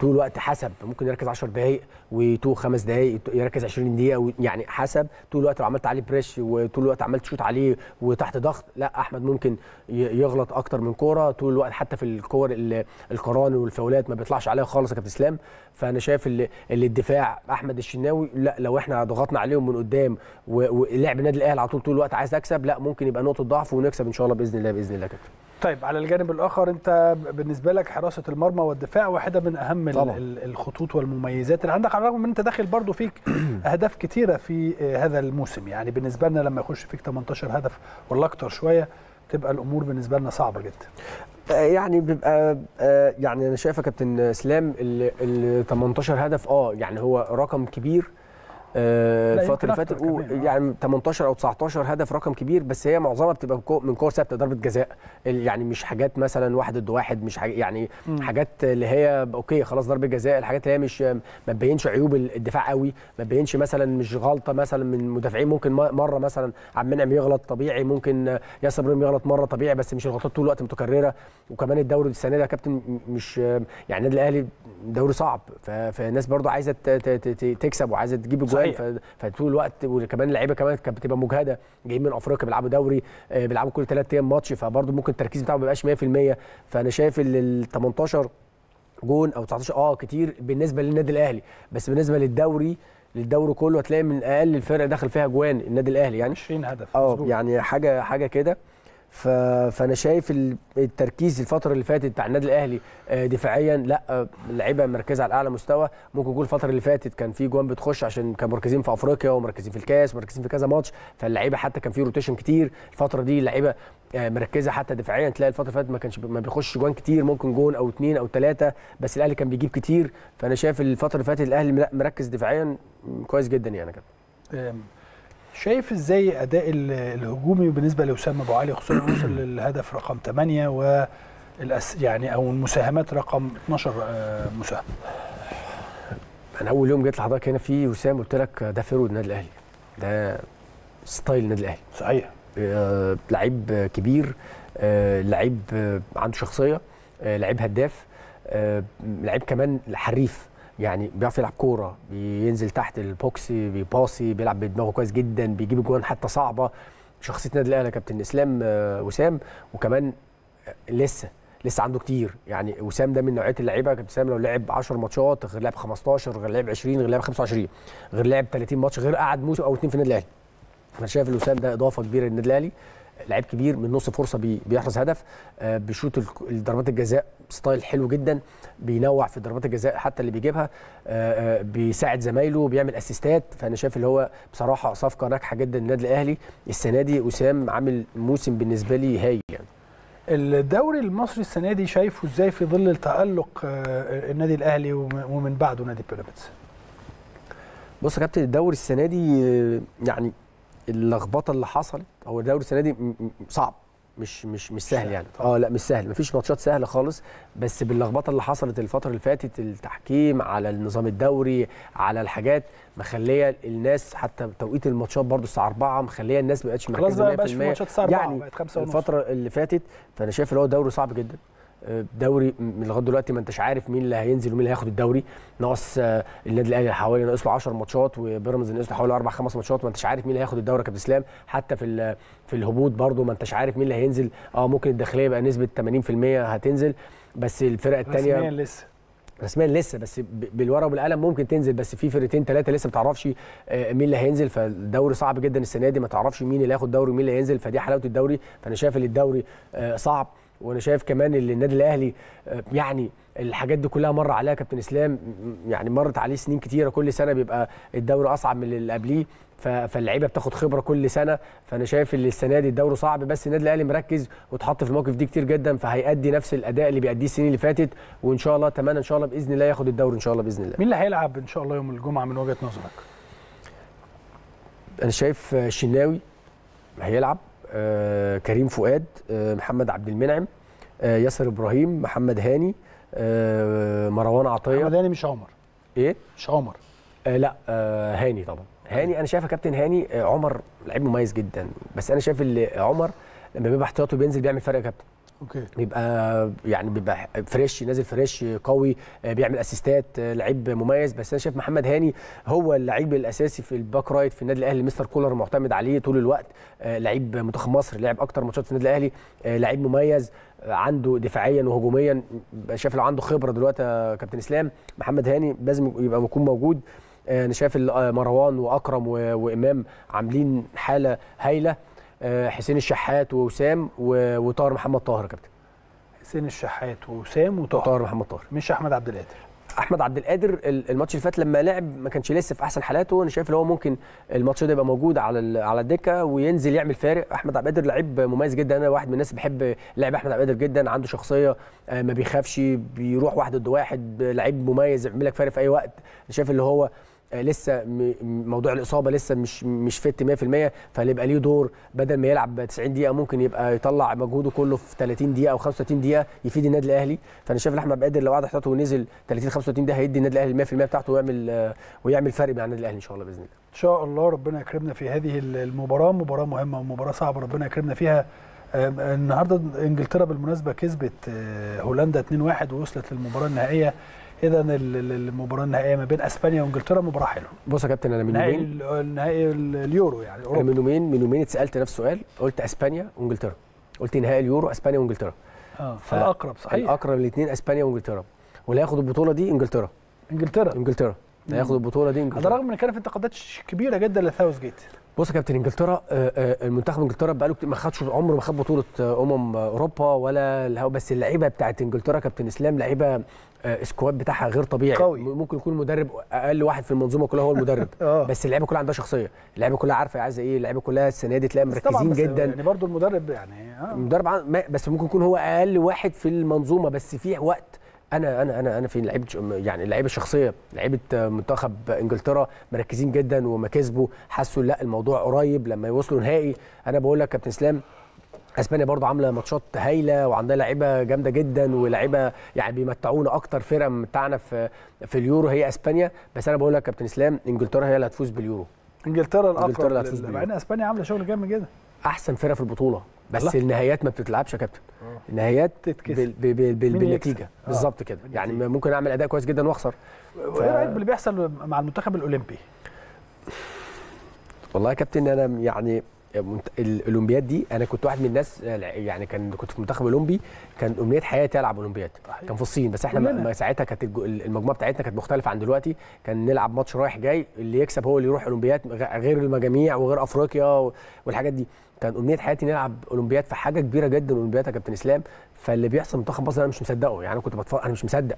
طول الوقت حسب ممكن يركز 10 دقائق ويتوه خمس دقائق يركز 20 دقيقة يعني حسب. طول الوقت لو عملت عليه بريش وطول الوقت عمال تشوط عليه وتحت ضغط لا أحمد ممكن يغلط أكتر من كورة. طول الوقت حتى في الكور ال- القران والفاولات ما بيطلعش عليها خالص يا كابتن إسلام. فأنا شايف اللي, الدفاع أحمد الشناوي لا لو إحنا ضغطنا عليهم من قدام ولعب النادي الأهلي على طول طول الوقت عايز أكسب لا ممكن يبقى نقطة ضعف ونكسب إن شاء الله بإذن الله بإذن الله كده طيب على الجانب الآخر انت بالنسبة لك حراسة المرمى والدفاع واحدة من أهم طبعاً. ال- الخطوط والمميزات اللي عندك على الرغم من انت داخل برضو فيك [clears throat] أهداف كتيرة في آه، هذا الموسم. يعني بالنسبة لنا لما يخش فيك 18 هدف ولا أكتر شوية تبقى الأمور بالنسبة لنا صعبة جدا. آه، يعني بيبقى آه، يعني أنا شايف يا كابتن اسلام ال 18 هدف آه يعني هو رقم كبير. آه، يمكن اللي فاتت آه. يعني 18 أو 19 هدف رقم كبير بس هي معظمها بتبقى من كور ثابتة ضربة جزاء يعني مش حاجات مثلا واحد ضد واحد مش حاجة يعني مم. حاجات اللي هي أوكي خلاص ضربة جزاء الحاجات اللي هي مش ما تبينش عيوب الدفاع قوي ما تبينش مثلا مش غلطة مثلا من مدافعين ممكن م- مرة مثلا عبد المنعم يغلط طبيعي ممكن ياسر إبراهيم يغلط مرة طبيعي بس مش الغلطات طول الوقت متكررة وكمان الدوري السنة ده يا كابتن م- مش يعني النادي الأهلي دوري صعب فالناس برضو عايزة تكسب وعايزة تجيب ف- فطول الوقت وكمان اللعيبة كمان كانت بتبقى مجهدة جايين من أفريقيا بيلعبوا دوري آه، بيلعبوا كل ثلاث أيام ماتش فبرضو ممكن التركيز بتاعهم ما بيبقاش 100% فأنا شايف ال ال 18 جون أو 19 آه كتير بالنسبة للنادي الأهلي بس بالنسبة للدوري للدوري كله هتلاقي من أقل الفرق داخل فيها جوان النادي الأهلي يعني 20 هدف آه. يعني حاجة حاجة كده. فأنا شايف ال- التركيز الفترة اللي فاتت بتاع النادي الأهلي آه، دفاعيا لا آه، اللعيبة مركزة على أعلى مستوى. ممكن يكون الفترة اللي فاتت كان في جوان بتخش عشان كانوا مركزين في أفريقيا ومركزين في الكاس ومركزين في كذا ماتش فاللعيبة حتى كان في rotation كتير. الفترة دي اللعيبة آه، مركزة حتى دفاعيا. تلاقي الفترة اللي فاتت ما كانش ما بيخش جوان كتير ممكن جون أو اتنين أو ثلاثة بس الأهلي كان بيجيب كتير. فأنا شايف الفترة اللي فاتت الأهلي لا، مركز دفاعيا كويس جدا يعني كده شايف إزاي أداء ال- الهجومي بالنسبة لأسامة أبو علي خصوصا [clears throat] وصل للهدف رقم 8 وال assist يعني أو المساهمات رقم 12 آه، مساهمه أنا أول يوم جيت لحضرتك هنا في وسام قلت لك ده فيرو النادي الأهلي ده style النادي الأهلي. صحيح. آه، لعيب كبير آه، لعيب عنده شخصية آه، لعيب هداف آه، لعيب كمان حريف. يعني بيعرف يلعب كورة بينزل تحت ال box بيباصي بيلعب بدماغه كويس جدا بيجيب جوان حتى صعبة. شخصية النادي الأهلي كابتن إسلام آه، وسام وكمان آه، لسه لسه عنده كتير. يعني وسام ده من نوعية اللعيبة كابتن إسلام لو لعب 10 ماتشات غير لعب 15 غير لعب 20 غير لعب 25 غير لعب 30 ماتش غير قعد موسم أو اتنين في النادي الأهلي. أنا شايف إن وسام ده إضافة كبيرة للنادي الأهلي. لعيب كبير من نص فرصة بي- بيحرز هدف آه، بيشوط الضربات الجزاء style حلو جدا بينوع في ضربات الجزاء حتى اللي بيجيبها آه، آه، بيساعد زمايله بيعمل assist ات فأنا شايف اللي هو بصراحة صفقة ناجحة جدا للنادي الأهلي. السنة دي وسام عامل موسم بالنسبة لي هايل يعني. الدوري المصري السنة دي شايفه إزاي في ظل تالق النادي الأهلي وم- ومن بعده نادي بيراميدز؟ بص يا كابتن الدوري السنة دي يعني اللخبطة اللي حصلت هو الدوري السنة دي صعب مش مش مش سهل يعني. آه لا مش سهل. مفيش ماتشات سهلة خالص بس باللخبطة اللي حصلت الفترة اللي فاتت التحكيم على النظام الدوري على الحاجات مخلية الناس حتى توقيت الماتشات برضو الساعة 4 مخلية الناس ما بقتش مركزة بقى مبقاش في 100% ماتشات الساعة 4 يعني بقت 5 ونص. الفترة اللي فاتت فأنا شايف اللي هو دوري صعب جدا. دوري لغاية دلوقتي ما انتش عارف مين اللي هينزل ومين اللي هياخد الدوري. ناقص آه، النادي الأهلي حوالي ناقص له 10 ماتشات وبيراميدز ناقص له حوالي أربع خمس ماتشات ما انتش عارف مين اللي هياخد الدوري كابتن اسلام. حتى في في الهبوط برضو ما انتش عارف مين اللي هينزل. آه ممكن الداخلية يبقى نسبة 80% هتنزل بس الفرق الثانية رسميا لسه. رسميا لسه بس بالورقة وبالقلم ممكن تنزل بس في فرقتين ثلاثة لسه ما تعرفش آه، مين اللي هينزل. فالدوري صعب جدا السنة دي ما تعرفش مين اللي هياخد دوري ومين اللي هينزل. فدي حلاوة الدوري. فأنا شايف إن الدوري آه، صعب. وأنا شايف كمان ان النادي الاهلي آه، يعني الحاجات دي كلها مر عليها كابتن اسلام يعني مرت عليه سنين كتيرة كل سنة بيبقى الدوري اصعب من اللي قبليه فاللعيبة بتاخد خبرة كل سنة فأنا شايف ان السنة دي الدوري صعب بس النادي الاهلي مركز واتحط في المواقف دي كتير جدا فهيأدي نفس الأداء اللي بيأديه السنين اللي فاتت وإن شاء الله أتمنى إن شاء الله بإذن الله ياخد الدوري إن شاء الله بإذن الله. مين اللي هيلعب إن شاء الله يوم الجمعة من وجهة نظرك؟ أنا شايف الشناوي هيلعب. كريم فؤاد آه، محمد عبد المنعم آه، ياسر إبراهيم محمد هاني آه، مروان عطية. محمد هاني مش عمر. إيه؟ مش عمر. آه لا آه هاني طبعا. هاني أنا شايف يا كابتن هاني آه عمر لعيب مميز جدا. بس أنا شايف اللي عمر لما بيبقى احتياطي بينزل بيعمل فرق يا كابتن. okay. بيبقى يعني بيبقى fresh نازل fresh قوي آه، بيعمل assist ات آه، لعيب مميز. بس أنا شايف محمد هاني هو اللعيب الأساسي في ال back right في النادي الأهلي. مستر كولر معتمد عليه طول الوقت. آه، لعيب منتخب مصر لعب أكتر ماتشات في النادي الأهلي. لعيب مميز عنده دفاعيا وهجوميا. شايف لو عنده خبرة دلوقتي يا كابتن إسلام محمد هاني لازم يبقى يكون موجود. أنا شايف مروان وأكرم وإمام عاملين حالة هايلة. حسين الشحات ووسام وطاهر محمد طاهر يا كابتن. حسين الشحات وسام وطاهر. طاهر محمد طاهر. مش أحمد عبد القادر. أحمد عبد القادر ال- الماتش اللي فات لما لعب ما كانش لسه في أحسن حالاته. أنا شايف إن هو ممكن الماتش ده يبقى موجود على على الدكة وينزل يعمل فارق. أحمد عبد القادر لعيب مميز جدا. أنا واحد من الناس بحب لعب أحمد عبد القادر جدا. عنده شخصية آه، ما بيخافش بيروح واحد ضد واحد لعيب مميز يعمل لك فارق في أي وقت. أنا شايف اللي هو آه، لسه م- م- موضوع الإصابة لسه مش مش فت 100% فهيبقى ليه دور بدل ما يلعب 90 دقيقة ممكن يبقى يطلع مجهوده كله في 30 دقيقة أو 35 دقيقة يفيد النادي الأهلي. فأنا شايف أحمد قادر لو قعد احتياطي ونزل 30 35 دقيقه هيدي النادي الأهلي 100% بتاعته ويعمل آه، ويعمل فرق مع النادي الأهلي إن شاء الله بإذن الله. إن شاء الله ربنا يكرمنا في هذه المباراة مباراة مهمة ومباراة صعبة ربنا يكرمنا فيها. النهارده إنجلترا بالمناسبة كسبت آه، هولندا 2-1 ووصلت للمباراة النهائية. اذا ال- ال- المباراة النهائية ما بين أسبانيا وإنجلترا مباراة حلوة. بص يا كابتن أنا من نهائي يومين ال- اليورو يعني أنا أوروبا. من يومين من يومين اتسألت نفس السؤال قلت أسبانيا وإنجلترا. قلت نهائي اليورو أسبانيا وإنجلترا. آه ف- الاقرب صحيح. الأقرب الاثنين أسبانيا وإنجلترا. واللي هياخد البطولة دي إنجلترا. إنجلترا. إنجلترا. اللي هياخد البطولة دي على انجلترا الرغم إن كان في انتقادات كبيرة جدا لساوثجيت بص يا كابتن إنجلترا آه، آه، المنتخب إنجلترا بقاله كتير ما خدش عمره ما خد بطولة آه، أمم أوروبا ولا بس اللعيبة بتاعت إنجلترا كابتن إسلام لعيبة آه، squad بتاعها غير طبيعي. قوي. ممكن يكون مدرب أقل واحد في المنظومة كلها هو المدرب. [laughs] آه. بس اللعيبة كلها عندها شخصية. اللعيبة كلها عارفة عايزة إيه. اللعيبة كلها السنة دي تلاقي مركزين بس جدا. يعني برضو المدرب يعني آه. المدرب عن- بس ممكن يكون هو أقل واحد في المنظومة. بس في وقت أنا أنا أنا أنا في لعيبة يعني اللعيبه الشخصيه لعيبة منتخب إنجلترا مركزين جدا وما كسبوا. حسوا لا الموضوع قريب لما يوصلوا نهائي. أنا بقول لك كابتن إسلام اسبانيا برضو عامله ماتشات هايله وعندها لعيبه جامده جدا ولاعيبه يعني بيمتعونا أكتر فرقه ممتعنا في في اليورو هي اسبانيا. بس أنا بقول لك كابتن اسلام انجلترا هي اللي هتفوز باليورو. انجلترا الأقرب اللي هتفوز بيه. مع إن اسبانيا عامله شغل جامد جدا. احسن فرقه في البطوله. بس الله. النهايات ما بتتلعبش يا كابتن. النهايات تتكسب. بال بال بال بال مين بالنتيجة؟ آه. بالظبط كده. يعني ممكن اعمل اداء كويس جدا واخسر. وايه رأيك باللي بيحصل مع المنتخب الاولمبي؟ والله يا كابتن أنا يعني الأولمبياد دي أنا كنت واحد من الناس يعني كان كنت في المنتخب الاولمبي كان أمنية حياتي العب أولمبياد. كان في الصين بس إحنا ما- ساعتها كانت المجموعة بتاعتنا كانت مختلفة عن دلوقتي. كان نلعب ماتش رايح جاي اللي يكسب هو اللي يروح أولمبياد غير المجاميع وغير أفريقيا والحاجات دي. كان أمنية حياتي نلعب أولمبياد في حاجة كبيرة جدا اولمبياد يا كابتن اسلام فاللي بيحصل منتخب مصر أنا مش مصدقه يعني أنا كنت بتفرج أنا مش مصدق.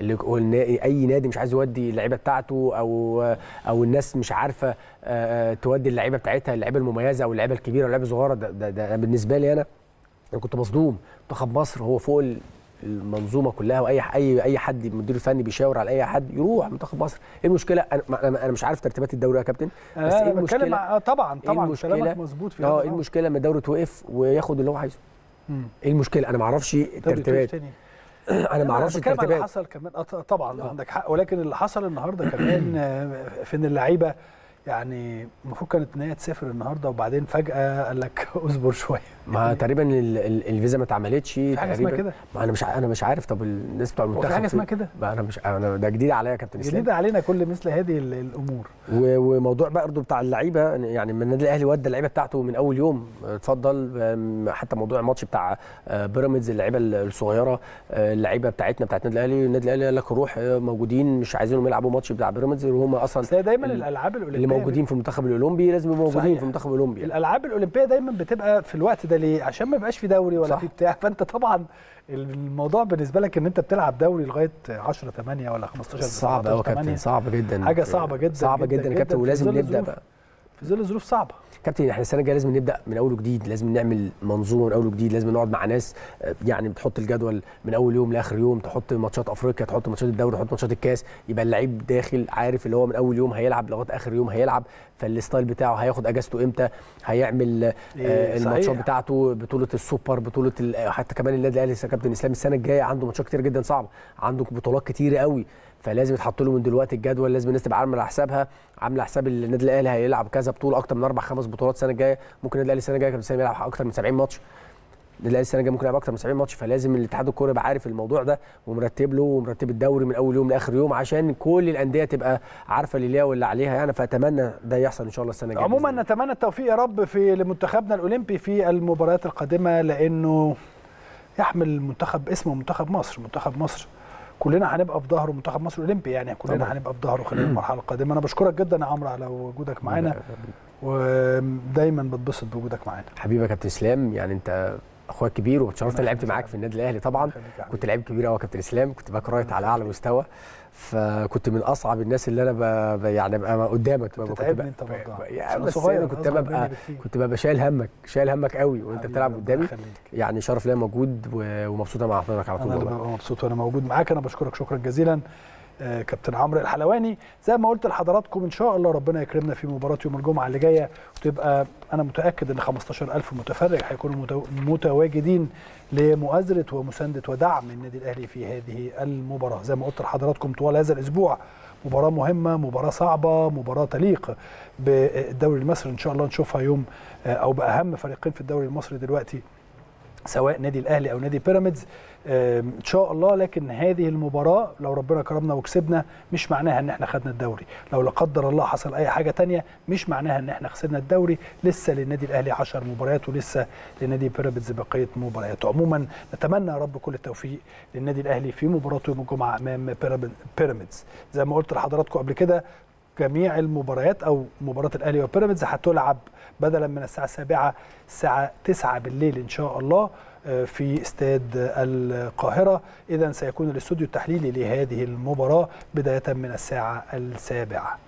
اللي أي نادي مش عايز يودي اللعيبة بتاعته أو أو الناس مش عارفة آه، آه، تودي اللعيبة بتاعتها اللعيبة المميزة أو اللعيبة الكبيرة واللعيبه الصغيرة ده, ده, ده بالنسبة لي أنا أنا كنت مصدوم. منتخب مصر هو فوق ال- المنظومة كلها وأي أي أي حد مدير فني بيشاور على أي حد يروح منتخب مصر. إيه المشكلة؟ أنا أنا مش عارف ترتيبات الدوري يا كابتن بس أنا إيه المشكلة؟ آه طبعا إيه طبعا؟ كلامك مظبوط في آه إيه المشكلة؟ لما الدوري توقف وياخد اللي هو عايزه. إيه المشكلة؟ أنا ما أعرفش الترتيبات. [clears throat] أنا ما أعرفش على اللي الترتيبات حصل كمان. آه، طبعا عندك حق. ولكن اللي حصل النهارده كمان [clears throat] آه، في ان اللعيبة؟ يعني المفروض كانت إن هي تسافر النهارده وبعدين فجأة قال لك [laughs] اصبر شوية. ما تقريبا ال- ال- الفيزا ما اتعملتش في حاجة اسمها تقريباً. كده. ما أنا مش أنا مش عارف. طب الناس بتوع المنتخب حاجة؟ اسمها كده؟ ما أنا مش أنا ده جديد عليا يا كابتن إسلام. جديده علينا كل مثل هذه ال- الأمور. وموضوع برضه بتاع اللعيبة يعني من النادي الأهلي ودى اللعيبة بتاعته من أول يوم. اتفضل. حتى موضوع الماتش بتاع آه، بيراميدز اللعيبة الصغيرة آه، اللعيبة بتاعتنا بتاعت النادي الأهلي. النادي الأهلي قال لك روح آه، موجودين مش عايزينهم يلعبوا ماتش بتاع بيراميدز. وهم أصلا بس هي دايما ال- الألعاب الأولمبية اللي موجودين في المنتخب الأولمبي لازم يبقوا موجودين. في المنتخب الأولمبي الألعاب الأولمبية دايما بتبقى في الوقت ده ليه؟ عشان ما يبقاش في دوري ولا. في بتاع. [laughs] فأنت طبعا الموضوع بالنسبة لك إن أنت بتلعب دوري لغاية 10 8 ولا 15 صعب قوي يا 17 كابتن. 8 صعب جدا. حاجة صعبة جدا صعبة جدا جدا يا جدا. كابتن. ولازم نبدأ. بقى. في ظل ظروف صعبة. كابتن إحنا السنة الجاية لازم نبدأ من أول وجديد لازم نعمل منظومه من أول وجديد لازم نقعد مع ناس آه، يعني بتحط الجدول من أول يوم لآخر يوم تحط ماتشات أفريقيا تحط ماتشات الدوري تحط ماتشات الكاس يبقى اللعيب داخل عارف اللي هو من أول يوم هيلعب لغاية آخر يوم هيلعب فال style بتاعه هياخد أجازته إمتى هيعمل آه، إيه، الماتشات. بتاعته بطولة السوبر بطولة ال- حتى كمان النادي الأهلي كابتن إسلام السنة الجاية عنده ماتشات كتير جدا صعبة عنده بطولات كتير قوي فلازم يتحط له من دلوقتي الجدول لازم الناس تبقى عاملة حسابها عاملة حساب النادي الأهلي هيلعب كذا بطولة أكتر من أربع خمس بطولات السنة الجاية. ممكن النادي الأهلي السنة الجاية كابتن سامي يلعب أكتر من 70 ماتش. النادي الأهلي السنة الجاية ممكن يلعب أكتر من 70 ماتش. فلازم الاتحاد الكوره يبقى عارف الموضوع ده ومرتب له ومرتب الدوري من أول يوم لآخر يوم عشان كل الأندية تبقى عارفة اللي ليها واللي عليها يعني. فأتمنى ده يحصل إن شاء الله السنة الجاية عموما. نتمنى التوفيق يا رب في لمنتخبنا الأولمبي في المباريات القادمة لأنه يحمل منتخب اسمه منتخب مصر منتخب مصر. كلنا هنبقى في ظهره منتخب مصر الاولمبي يعني كلنا طبعاً. هنبقى في ظهره خلال المرحلة القادمة. أنا بشكرك جدا يا عمرو على وجودك معانا. ودايما بتبسط بوجودك معانا. حبيبي يا كابتن إسلام يعني أنت أخويا الكبير واتشرفت لعبت معاك في النادي الأهلي طبعا. كنت لعيب كبير قوي يا كابتن إسلام كنت back right على أعلى مستوى. فكنت من أصعب الناس اللي أنا ب... ب... يعني ابقى قدامك ببقى- كنت بتتعبني ب- أنت برضه. عشان بس صغير، أنا كنت ببقى. كنت ببقى شايل همك شايل همك قوي وأنت بتلعب قدامي. يعني شرف ليا موجود ومبسوط مع حضرتك على طول أنا ببقى مبسوط وأنا موجود معاك أنا بشكرك شكرا جزيلا كابتن عمرو الحلواني. زي ما قلت لحضراتكم إن شاء الله ربنا يكرمنا في مباراة يوم الجمعة اللي جاية وتبقى أنا متأكد إن 15000 متفرج هيكونوا متو- متواجدين لمؤازرة ومساندة ودعم النادي الأهلي في هذه المباراة. زي ما قلت لحضراتكم طوال هذا الأسبوع مباراة مهمة مباراة صعبة مباراة تليق بالدوري المصري. إن شاء الله نشوفها يوم آه، أو بأهم فريقين في الدوري المصري دلوقتي. سواء نادي الأهلي أو نادي بيراميدز إن شاء الله. لكن هذه المباراة لو ربنا كرمنا وكسبنا مش معناها إن إحنا خدنا الدوري. لو لا قدر الله حصل أي حاجة تانية مش معناها إن إحنا خسرنا الدوري. لسه للنادي الأهلي 10 مباريات ولسه لنادي بيراميدز بقية مباريات عموما نتمنى يا رب كل التوفيق للنادي الأهلي في مباراته يوم الجمعة أمام بيراميد- بيراميدز. زي ما قلت لحضراتكم قبل كده جميع المباريات أو مباراة الأهلي وبيراميدز هتلعب بدلا من الساعة 7 الساعة 9 بالليل إن شاء الله آه، في استاد القاهرة. إذا سيكون الاستوديو التحليلي لهذه المباراة بداية من الساعة السابعة.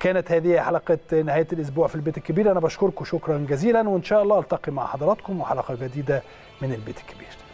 كانت هذه حلقة نهاية الأسبوع في البيت الكبير. أنا بشكركم شكرا جزيلا وإن شاء الله ألتقي مع حضراتكم وحلقة جديدة من البيت الكبير.